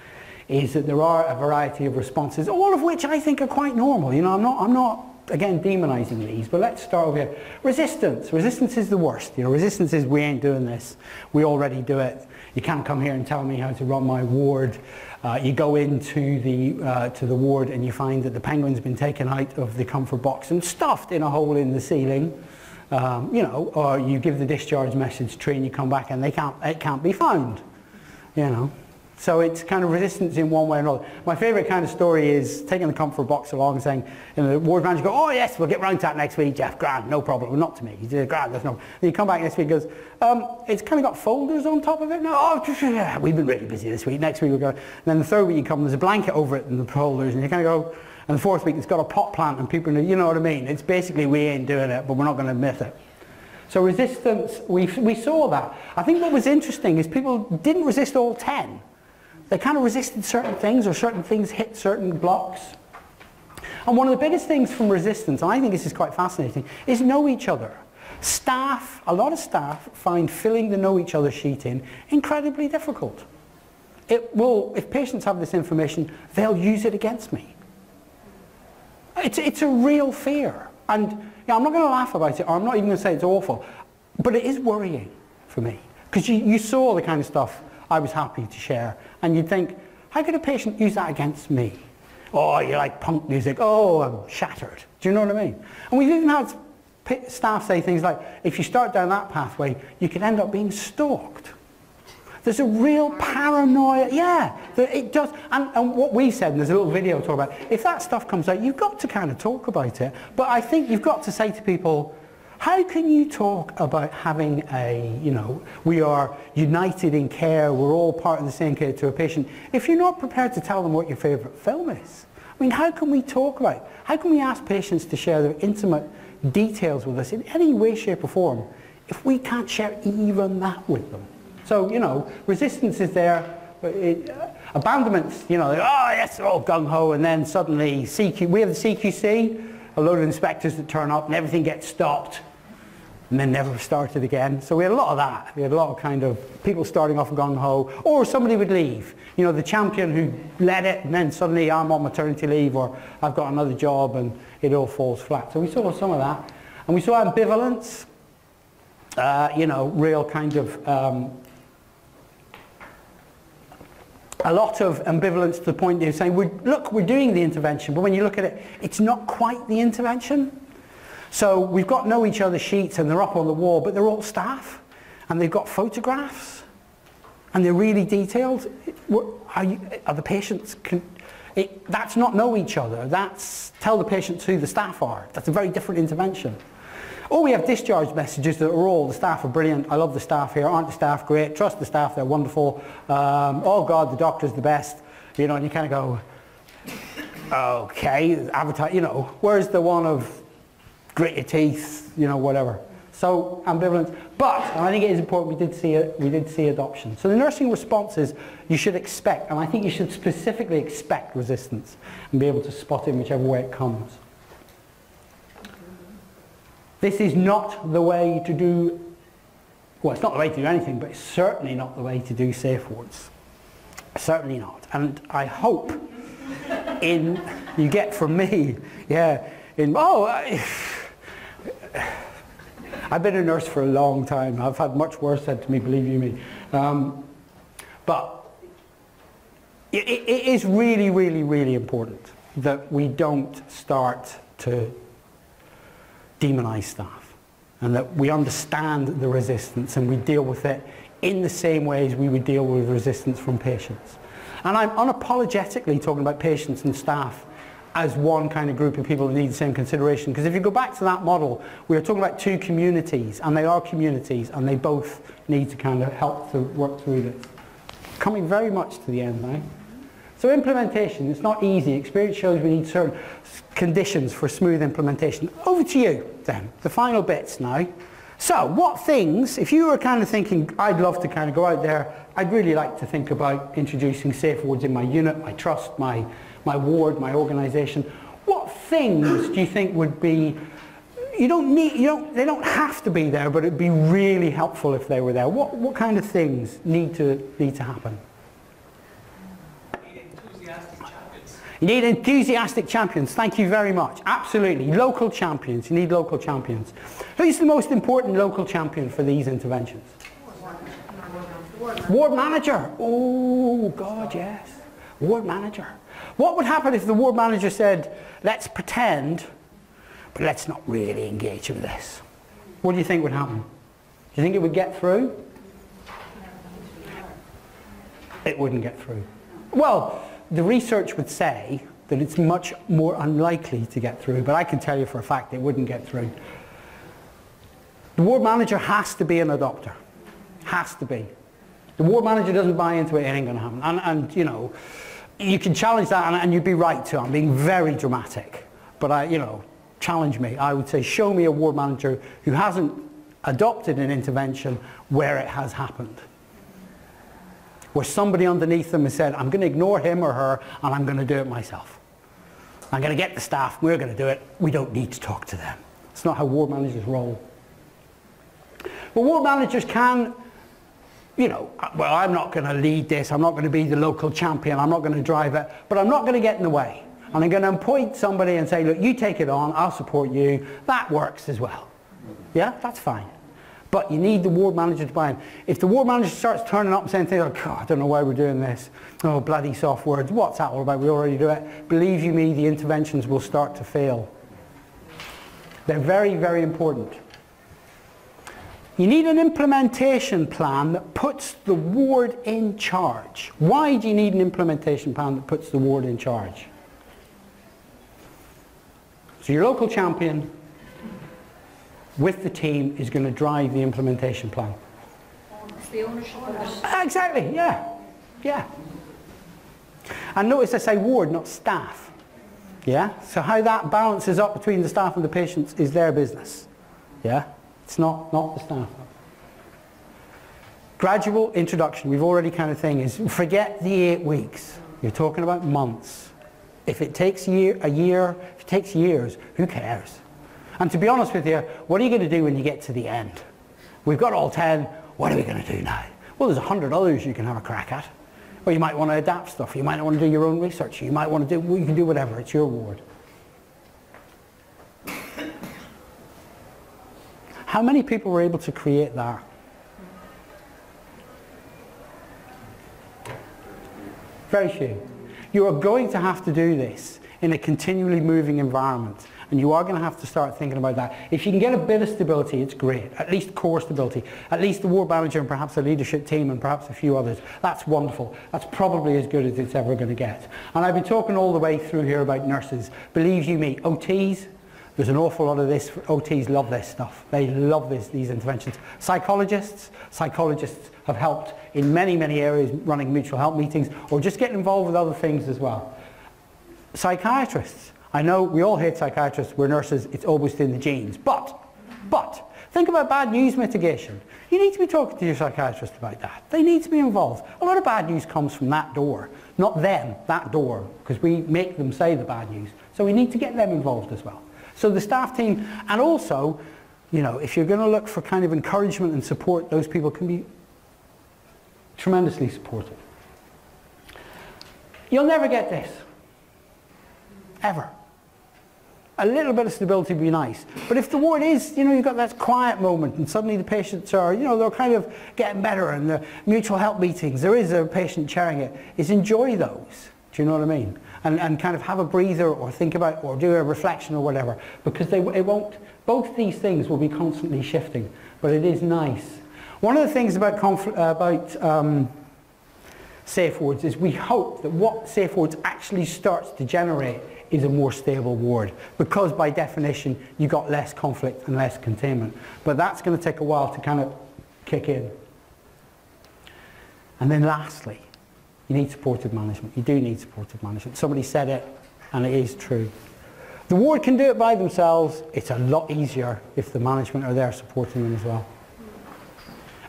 is that there are a variety of responses, all of which I think are quite normal. You know, I'm not, I'm not again, demonizing these, but let's start over here. Resistance. Resistance is the worst. You know, resistance is we ain't doing this. We already do it. You can't come here and tell me how to run my ward. Uh, you go into the, uh, to the ward and you find that the penguin's been taken out of the comfort box and stuffed in a hole in the ceiling. Um, you know, or you give the discharge message tree and you come back and they can't, it can't be found. You know. So it's kind of resistance in one way or another. My favourite kind of story is taking the comfort box along and saying, you know, the ward manager go, oh yes, we'll get round to that next week, Geoff, grand, no problem. Not to me, he said, grand, there's no. Then you come back next week and goes, um, it's kind of got folders on top of it now. Oh, we've been really busy this week, next week we'll go. And then the third week you come, there's a blanket over it and the folders, and you kind of go, and the fourth week it's got a pot plant and people, you know what I mean? It's basically we ain't doing it, but we're not going to admit it. So resistance, we, we saw that. I think what was interesting is people didn't resist all 10. They kind of resisted certain things or certain things hit certain blocks. And one of the biggest things from resistance, and I think this is quite fascinating, is know each other. Staff, a lot of staff find filling the know each other sheet in incredibly difficult. It will, if patients have this information, they'll use it against me. It's, it's a real fear. And you know, I'm not going to laugh about it, or I'm not even going to say it's awful, but it is worrying for me. Because you, you saw the kind of stuff I was happy to share. And you'd think, how could a patient use that against me? Oh, you like punk music. Oh, I'm shattered. Do you know what I mean? And we've even had staff say things like, if you start down that pathway, you could end up being stalked. There's a real paranoia, yeah, it does. And, and what we said, and there's a little video talk about, if that stuff comes out, you've got to kind of talk about it. But I think you've got to say to people, how can you talk about having a, you know, we are united in care, we're all part of the same care to a patient, if you're not prepared to tell them what your favourite film is? I mean, how can we talk about? How can we ask patients to share their intimate details with us in any way, shape or form if we can't share even that with them? So, you know, resistance is there, it, uh, abandonments, you know, oh yes, all gung-ho, and then suddenly CQ, we have the CQC, a load of inspectors that turn up and everything gets stopped. and then never started again. So we had a lot of that. We had a lot of kind of people starting off gung-ho, or somebody would leave. You know, the champion who led it, and then suddenly I'm on maternity leave, or I've got another job, and it all falls flat. So we saw some of that. And we saw ambivalence, uh, you know, real kind of um, a lot of ambivalence to the point of saying, we're, look, we're doing the intervention, but when you look at it, it's not quite the intervention. So we've got know each other sheets and they're up on the wall, but they're all staff and they've got photographs and they're really detailed. Are, you, are the patients, can, it, that's not know each other, that's tell the patients who the staff are. That's a very different intervention. Or we have discharge messages that are all, the staff are brilliant, I love the staff here, aren't the staff great, trust the staff, they're wonderful, um, oh God, the doctor's the best, you know, and you kind of go, okay, advertise, you know, where's the one of grit your teeth, you know, whatever. So ambivalence, but I think it is important. We did see it. We did see adoption. So the nursing responses you should expect, and I think you should specifically expect resistance and be able to spot it in whichever way it comes. This is not the way to do. Well, it's not the way to do anything, but it's certainly not the way to do Safewards. Certainly not. And I hope in you get from me, yeah, in oh. I, I've been a nurse for a long time. I've had much worse said to me, believe you me. Um, but it, it is really, really, really important that we don't start to demonize staff and that we understand the resistance and we deal with it in the same ways we would deal with resistance from patients. And I'm unapologetically talking about patients and staff as one kind of group of people that need the same consideration. Because if you go back to that model, we are talking about two communities, and they are communities, and they both need to kind of help to work through this. Coming very much to the end now. So implementation, it's not easy. Experience shows we need certain conditions for smooth implementation. Over to you then, the final bits now. So what things, if you were kind of thinking, I'd love to kind of go out there, I'd really like to think about introducing Safewards in my unit, my trust, my my ward, my organisation. What things do you think would be, you don't need, you don't, they don't have to be there, but it'd be really helpful if they were there. What, what kind of things need to, need to happen? You need enthusiastic champions. Thank you very much. Absolutely. Local champions. You need local champions. Who's the most important local champion for these interventions? Ward manager. Oh, God, yes. Ward manager. What would happen if the ward manager said, let's pretend, but let's not really engage with this? What do you think would happen? Do you think it would get through? It wouldn't get through. Well, the research would say that it's much more unlikely to get through, but I can tell you for a fact it wouldn't get through. The ward manager has to be an adopter. Has to be. The ward manager doesn't buy into it, it ain't going to happen. And, and, you know, you can challenge that and, and you'd be right to. I'm being very dramatic. But I, you know, challenge me. I would say, show me a ward manager who hasn't adopted an intervention where it has happened. Where somebody underneath them has said, I'm going to ignore him or her and I'm going to do it myself. I'm going to get the staff, we're going to do it. We don't need to talk to them. It's not how ward managers roll. But ward managers can you know, uh, well, I'm not going to lead this, I'm not going to be the local champion, I'm not going to drive it, but I'm not going to get in the way. And I'm going to appoint somebody and say, look, you take it on, I'll support you. That works as well. Yeah, that's fine. But you need the ward manager to buy in. If the ward manager starts turning up and saying things like, oh, I don't know why we're doing this, oh, bloody soft words, what's that all about? We already do it. Believe you me, the interventions will start to fail. They're very, very important. You need an implementation plan that puts the ward in charge. Why do you need an implementation plan that puts the ward in charge? So your local champion with the team is going to drive the implementation plan. It's the ownership. Exactly, yeah. Yeah. And notice I say ward, not staff. Yeah? So how that balances up between the staff and the patients is their business. Yeah? It's not, not the staff. Gradual introduction, we've already kind of thing is forget the eight weeks. You're talking about months. If it takes year, a year, if it takes years, who cares? And to be honest with you, what are you going to do when you get to the end? We've got all 10, what are we going to do now? Well, there's a hundred others you can have a crack at. Or you might want to adapt stuff. You might want to do your own research. You might want to do, well, you can do whatever. It's your ward. How many people were able to create that? Very few. You are going to have to do this in a continually moving environment. And you are going to have to start thinking about that. If you can get a bit of stability, it's great. At least core stability. At least the ward manager and perhaps the leadership team and perhaps a few others. That's wonderful. That's probably as good as it's ever going to get. And I've been talking all the way through here about nurses. Believe you me, OTs, there's an awful lot of this. OTs love this stuff. They love this, these interventions. Psychologists, psychologists have helped in many, many areas running mutual help meetings or just getting involved with other things as well. Psychiatrists, I know we all hate psychiatrists, we're nurses, it's almost in the genes. But, but, think about bad news mitigation. You need to be talking to your psychiatrist about that. They need to be involved. A lot of bad news comes from that door, not them, that door, because we make them say the bad news. So we need to get them involved as well. So the staff team, and also, you know, if you're going to look for kind of encouragement and support, those people can be tremendously supportive. You'll never get this. Ever. A little bit of stability would be nice. But if the ward is, you know, you've got that quiet moment and suddenly the patients are, you know, they're kind of getting better and the mutual help meetings, there is a patient chairing it, is enjoy those. Do you know what I mean? And, and kind of have a breather or think about or do a reflection or whatever because they, it won't, both these things will be constantly shifting. But it is nice. One of the things about, conf, about um, Safewards is we hope that what Safewards actually starts to generate is a more stable ward because by definition you got less conflict and less containment. But that's going to take a while to kind of kick in. And then lastly, you need supportive management. You do need supportive management. Somebody said it and it is true. The ward can do it by themselves. It's a lot easier if the management are there supporting them as well.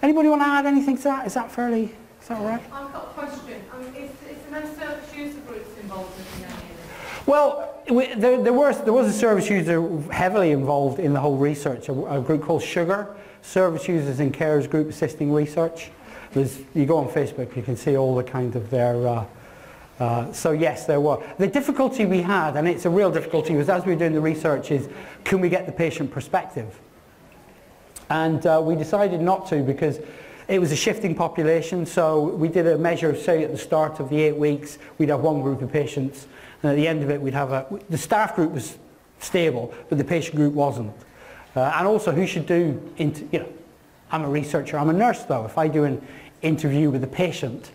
Anybody want to add anything to that? Is that fairly, is that all right? I've got a question. Mean, is, is the no service user groups involved in? Well, we, there, there, was, there was a service user heavily involved in the whole research, a, a group called Sugar, Service Users and Carers Group Assisting Research. There's, you go on Facebook, you can see all the kind of their... Uh, uh, so yes, there were. The difficulty we had, and it's a real difficulty, was as we were doing the research, is can we get the patient perspective? And uh, we decided not to because it was a shifting population, so we did a measure, of say at the start of the eight weeks, we'd have one group of patients, and at the end of it we'd have a, the staff group was stable, but the patient group wasn't. Uh, and also who should do, you know, I'm a researcher, I'm a nurse though, if I do an interview with a patient,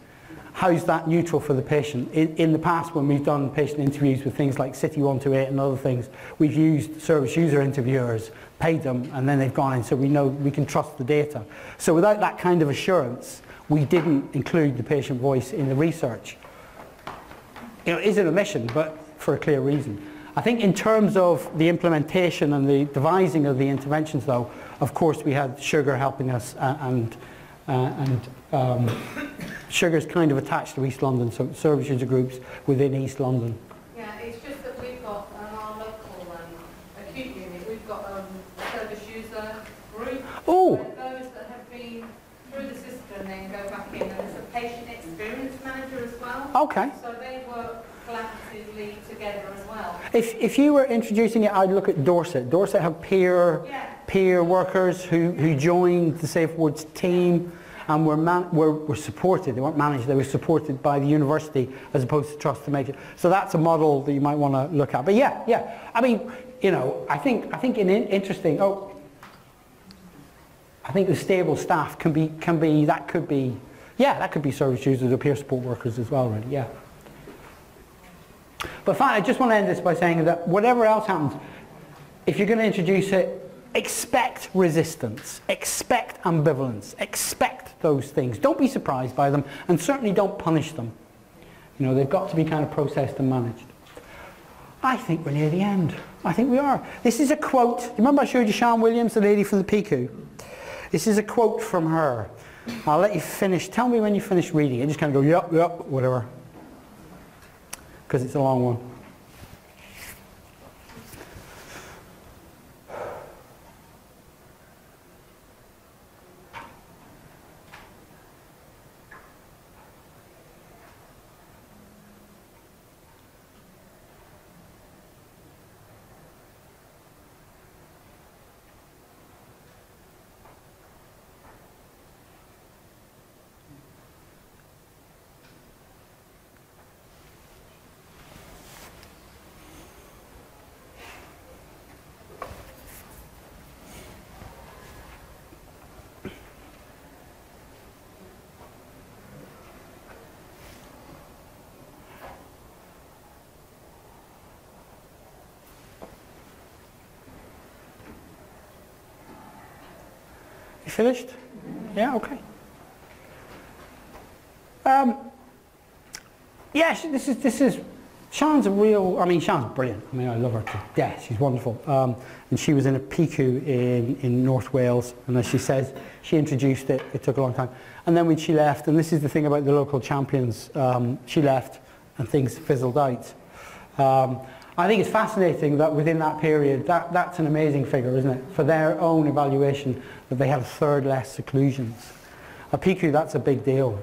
how's that neutral for the patient? In, in, the past, when we've done patient interviews with things like City 128 and other things, we've used service user interviewers, paid them, and then they've gone in, so we know we can trust the data. So without that kind of assurance, we didn't include the patient voice in the research. You know, it is an omission, but for a clear reason. I think in terms of the implementation and the devising of the interventions, though, of course we had Sugar helping us, uh, and uh, and um, Sugar's kind of attached to East London, so service user groups within East London. Yeah, it's just that we've got on our local um, acute unit, we've got um, a service user group. Oh. Those that have been through the system then go back in, and there's a patient as well. Okay. So they work collaboratively together as well. If, if you were introducing it, I'd look at Dorset. Dorset have peer Yeah. peer workers who, who joined the Safewards team and were, man, were, were supported. They weren't managed, they were supported by the university as opposed to trust to make it. So that's a model that you might want to look at. But yeah, yeah. I mean, you know, I think, I think an in interesting, oh, I think the stable staff can be, can be, that could be, yeah, that could be service users or peer support workers as well, really, yeah. But fine, I just want to end this by saying that whatever else happens, if you're going to introduce it, expect resistance, expect ambivalence, expect those things. Don't be surprised by them, and certainly don't punish them. You know, they've got to be kind of processed and managed. I think we're near the end. I think we are. This is a quote. Remember I showed you Siân Williams, the lady from the PICU? This is a quote from her. I'll let you finish. Tell me when you finish reading it. Just kind of go, yep, yep, whatever. Because it's a long one. Finished? Yeah, okay. Um, yeah, this is, this is, Siân's a real, I mean, Siân's brilliant. I mean, I love her to death. She's wonderful. Um, and she was in a PICU in, in North Wales. And as she says, she introduced it. It took a long time. And then when she left, and this is the thing about the local champions, um, she left and things fizzled out. Um, I think it's fascinating that within that period, that, that's an amazing figure, isn't it? For their own evaluation, that they had a third less seclusions. A PICU, that's a big deal.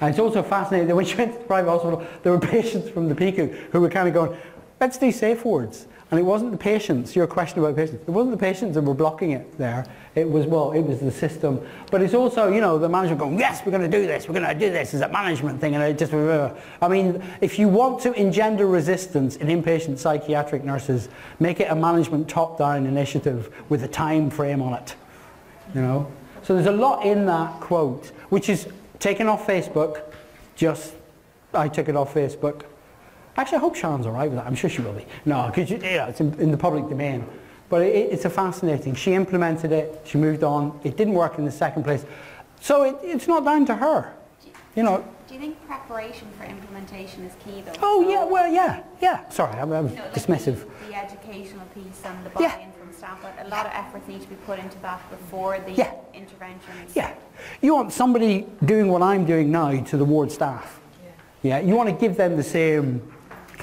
And it's also fascinating that when she went to the private hospital, there were patients from the PICU who were kind of going, let's do Safewards. And it wasn't the patients, your question about patients, it wasn't the patients that were blocking it there. It was, well, it was the system. But it's also, you know, the management going, yes, we're going to do this, we're going to do this. It's a management thing. And it just, I mean, if you want to engender resistance in inpatient psychiatric nurses, make it a management top-down initiative with a time frame on it. You know? So there's a lot in that quote, which is taken off Facebook. Just, I took it off Facebook. Actually, I hope Siân's all right with that. I'm sure she will be. No, because you know, it's in, in the public domain. But it, it's a fascinating. She implemented it. She moved on. It didn't work in the second place. So it, it's not down to her. You know. Do you think preparation for implementation is key though? Oh yeah, well yeah, yeah. Sorry, I'm, I'm you know, like dismissive. The, the educational piece and the buy-in from staff, but a lot of efforts need to be put into that before the Yeah. interventions. Yeah. You want somebody doing what I'm doing now to the ward staff. Yeah. You want to give them the same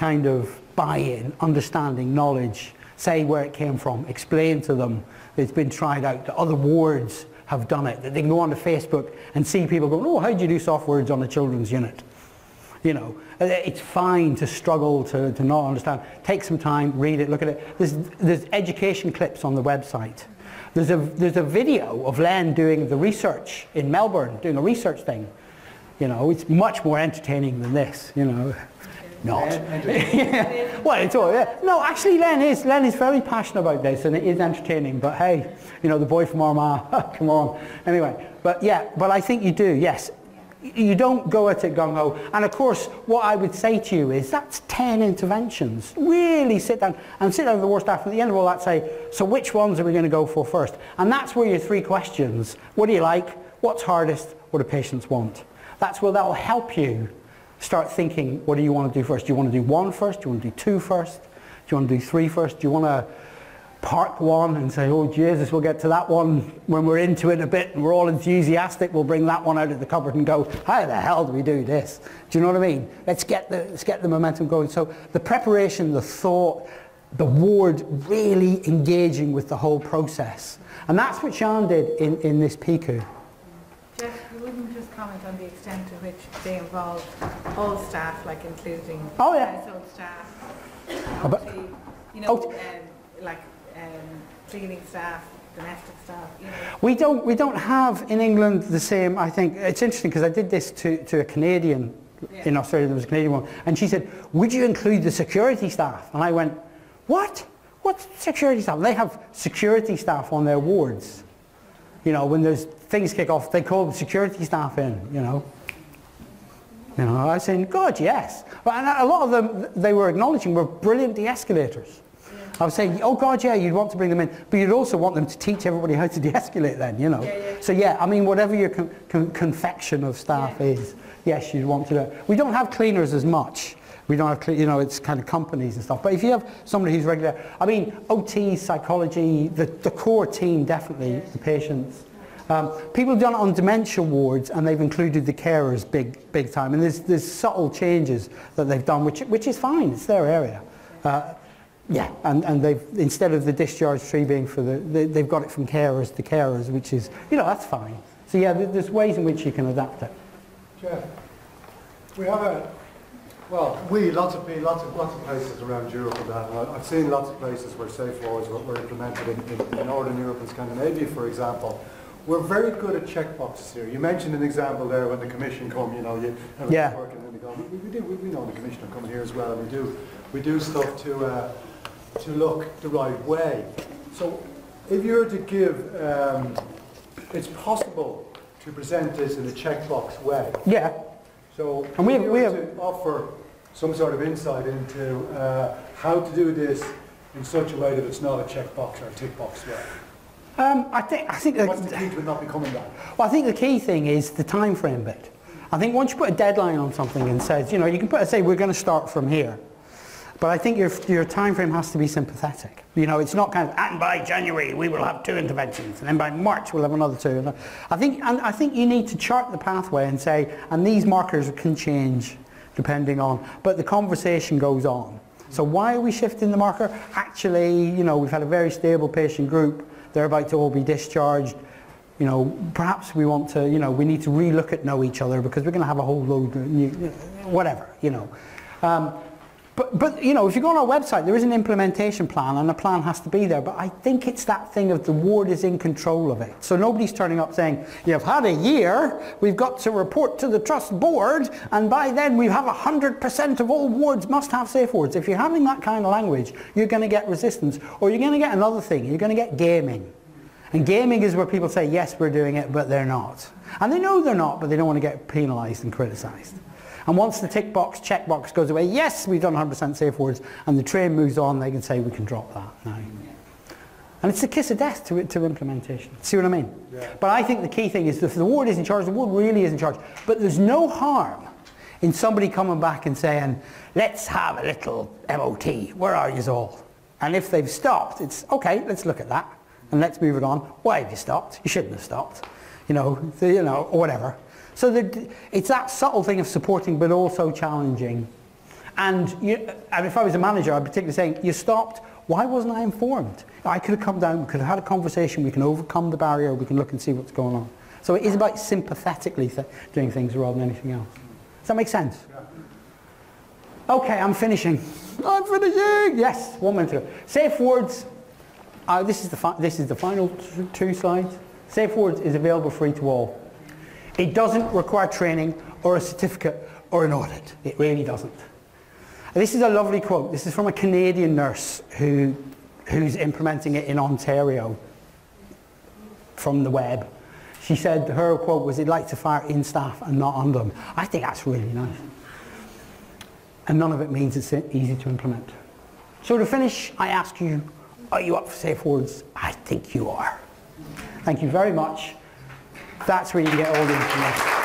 kind of buy-in, understanding, knowledge, say where it came from, explain to them that it's been tried out, that other wards have done it, that they can go onto Facebook and see people going, oh, how do you do soft words on a children's unit? You know, uh, it's fine to struggle to, to not understand. Take some time, read it, look at it. There's, there's education clips on the website. There's a, there's a video of Len doing the research in Melbourne, doing a research thing. You know, it's much more entertaining than this, you know. Not. Yeah. Well, it's all, yeah. No, actually Len is, Len is very passionate about this and it is entertaining, but hey, you know, the boy from Armagh, come on. Anyway, but yeah, but I think you do, yes. You don't go at it gung-ho. And of course, what I would say to you is that's 10 interventions. Really sit down and sit down with the war staff at the end of all that say, so which ones are we going to go for first? And that's where your three questions, what do you like, what's hardest, what do patients want? That's where that'll help you start thinking, what do you want to do first? Do you want to do one first? Do you want to do two first? Do you want to do three first? Do you want to park one and say, oh Jesus, we'll get to that one when we're into it a bit and we're all enthusiastic, we'll bring that one out of the cupboard and go, how the hell do we do this? Do you know what I mean? Let's get the, let's get the momentum going. So the preparation, the thought, the ward really engaging with the whole process. And that's what Siân did in, in this. Geoff, you wouldn't just comment on the extent to which they involve all staff, like including Oh, yeah. household staff, obviously, you Oh. know, um, like um, cleaning staff, domestic staff, you know. We don't, we don't have in England the same, I think, it's interesting because I did this to, to a Canadian in Australia, there was a Canadian one, and she said, would you include the security staff? And I went, what? What security staff? They have security staff on their wards. You know, when there's things kick off, they call the security staff in, you know. You know, I was saying, God, yes. But and a lot of them, they were acknowledging, were brilliant de-escalators. I was saying, oh God, yeah, you'd want to bring them in, but you'd also want them to teach everybody how to de-escalate then, you know. So yeah, I mean, whatever your con- con- confection of staff is, yes, you'd want to do it. We don't have cleaners as much. We don't have, you know, it's kind of companies and stuff. But if you have somebody who's regular, I mean, OT, psychology, the, the core team, definitely, the patients. Um, people have done it on dementia wards and they've included the carers big, big time. And there's, there's subtle changes that they've done, which, which is fine, it's their area. Uh, yeah, and, and they've, instead of the discharge tree being for the, they, they've got it from carers to carers, which is, you know, that's fine. So yeah, there's ways in which you can adapt it. Geoff, we have a, well, we, lots of lots of, lots of places around Europe and that, I've seen lots of places where Safewards were, were implemented in, in, in Northern Europe and Scandinavia, for example. We're very good at checkboxes here. You mentioned an example there when the commission come, you know, you, Yeah. working and they go, we, we do, we, we know the commission are coming here as well, and we do, we do stuff to, uh, to look the right way. So if you were to give, um, it's possible to present this in a checkbox way. Yeah, So And we if have- you we have- to offer some sort of insight into uh, how to do this in such a way that it's not a checkbox or a tick box way. Um, I think, I think, the- What's the key to not becoming that? well, I think the key thing is the time frame bit. I think once you put a deadline on something and says, you know, you can put, say, we're going to start from here. But I think your, your time frame has to be sympathetic. You know, it's not kind of, and by January we will have two interventions, and then by March we'll have another two. I think, and I think you need to chart the pathway and say, and these markers can change depending on, but the conversation goes on. So why are we shifting the marker? Actually, you know, we've had a very stable patient group. They're about to all be discharged. You know, perhaps we want to, you know, we need to relook at know each other because we're going to have a whole load of new, whatever, you know. Um, but, but, you know, if you go on our website, there is an implementation plan and a plan has to be there. But I think it's that thing of the ward is in control of it. So nobody's turning up saying, you've had a year, we've got to report to the trust board, and by then we have 100% of all wards must have Safewards. If you're having that kind of language, you're going to get resistance. Or you're going to get another thing, you're going to get gaming. And gaming is where people say, yes, we're doing it, but they're not. And they know they're not, but they don't want to get penalised and criticised. And once the tick box, check box goes away, yes, we've done 100% Safewards, and the train moves on, they can say we can drop that now. And it's the kiss of death to, to implementation. See what I mean? Yeah. But I think the key thing is if the ward is in charge, the ward really is in charge. But there's no harm in somebody coming back and saying, let's have a little MOT. Where are you all? And if they've stopped, it's, okay, let's look at that and let's move it on. Why have you stopped? You shouldn't have stopped. You know, the, you know, or whatever. So the, it's that subtle thing of supporting but also challenging. And, you, and if I was a manager, I'd particularly saying, you stopped, why wasn't I informed? I could have come down, we could have had a conversation, we can overcome the barrier, we can look and see what's going on. So it is about sympathetically th doing things rather than anything else. Does that make sense? Okay, I'm finishing. I'm finishing! Yes, one minute to go. Safewards. Uh, this, is the fi- this is the final two slides. Safewards is available free to all. It doesn't require training or a certificate or an audit. It really doesn't. This is a lovely quote. This is from a Canadian nurse who, who's implementing it in Ontario from the web. She said her quote was, "It like to fire in staff and not on them." I think that's really nice. And none of it means it's easy to implement. So to finish, I ask you, are you up for Safewards? I think you are. Thank you very much. That's where you can get all the information.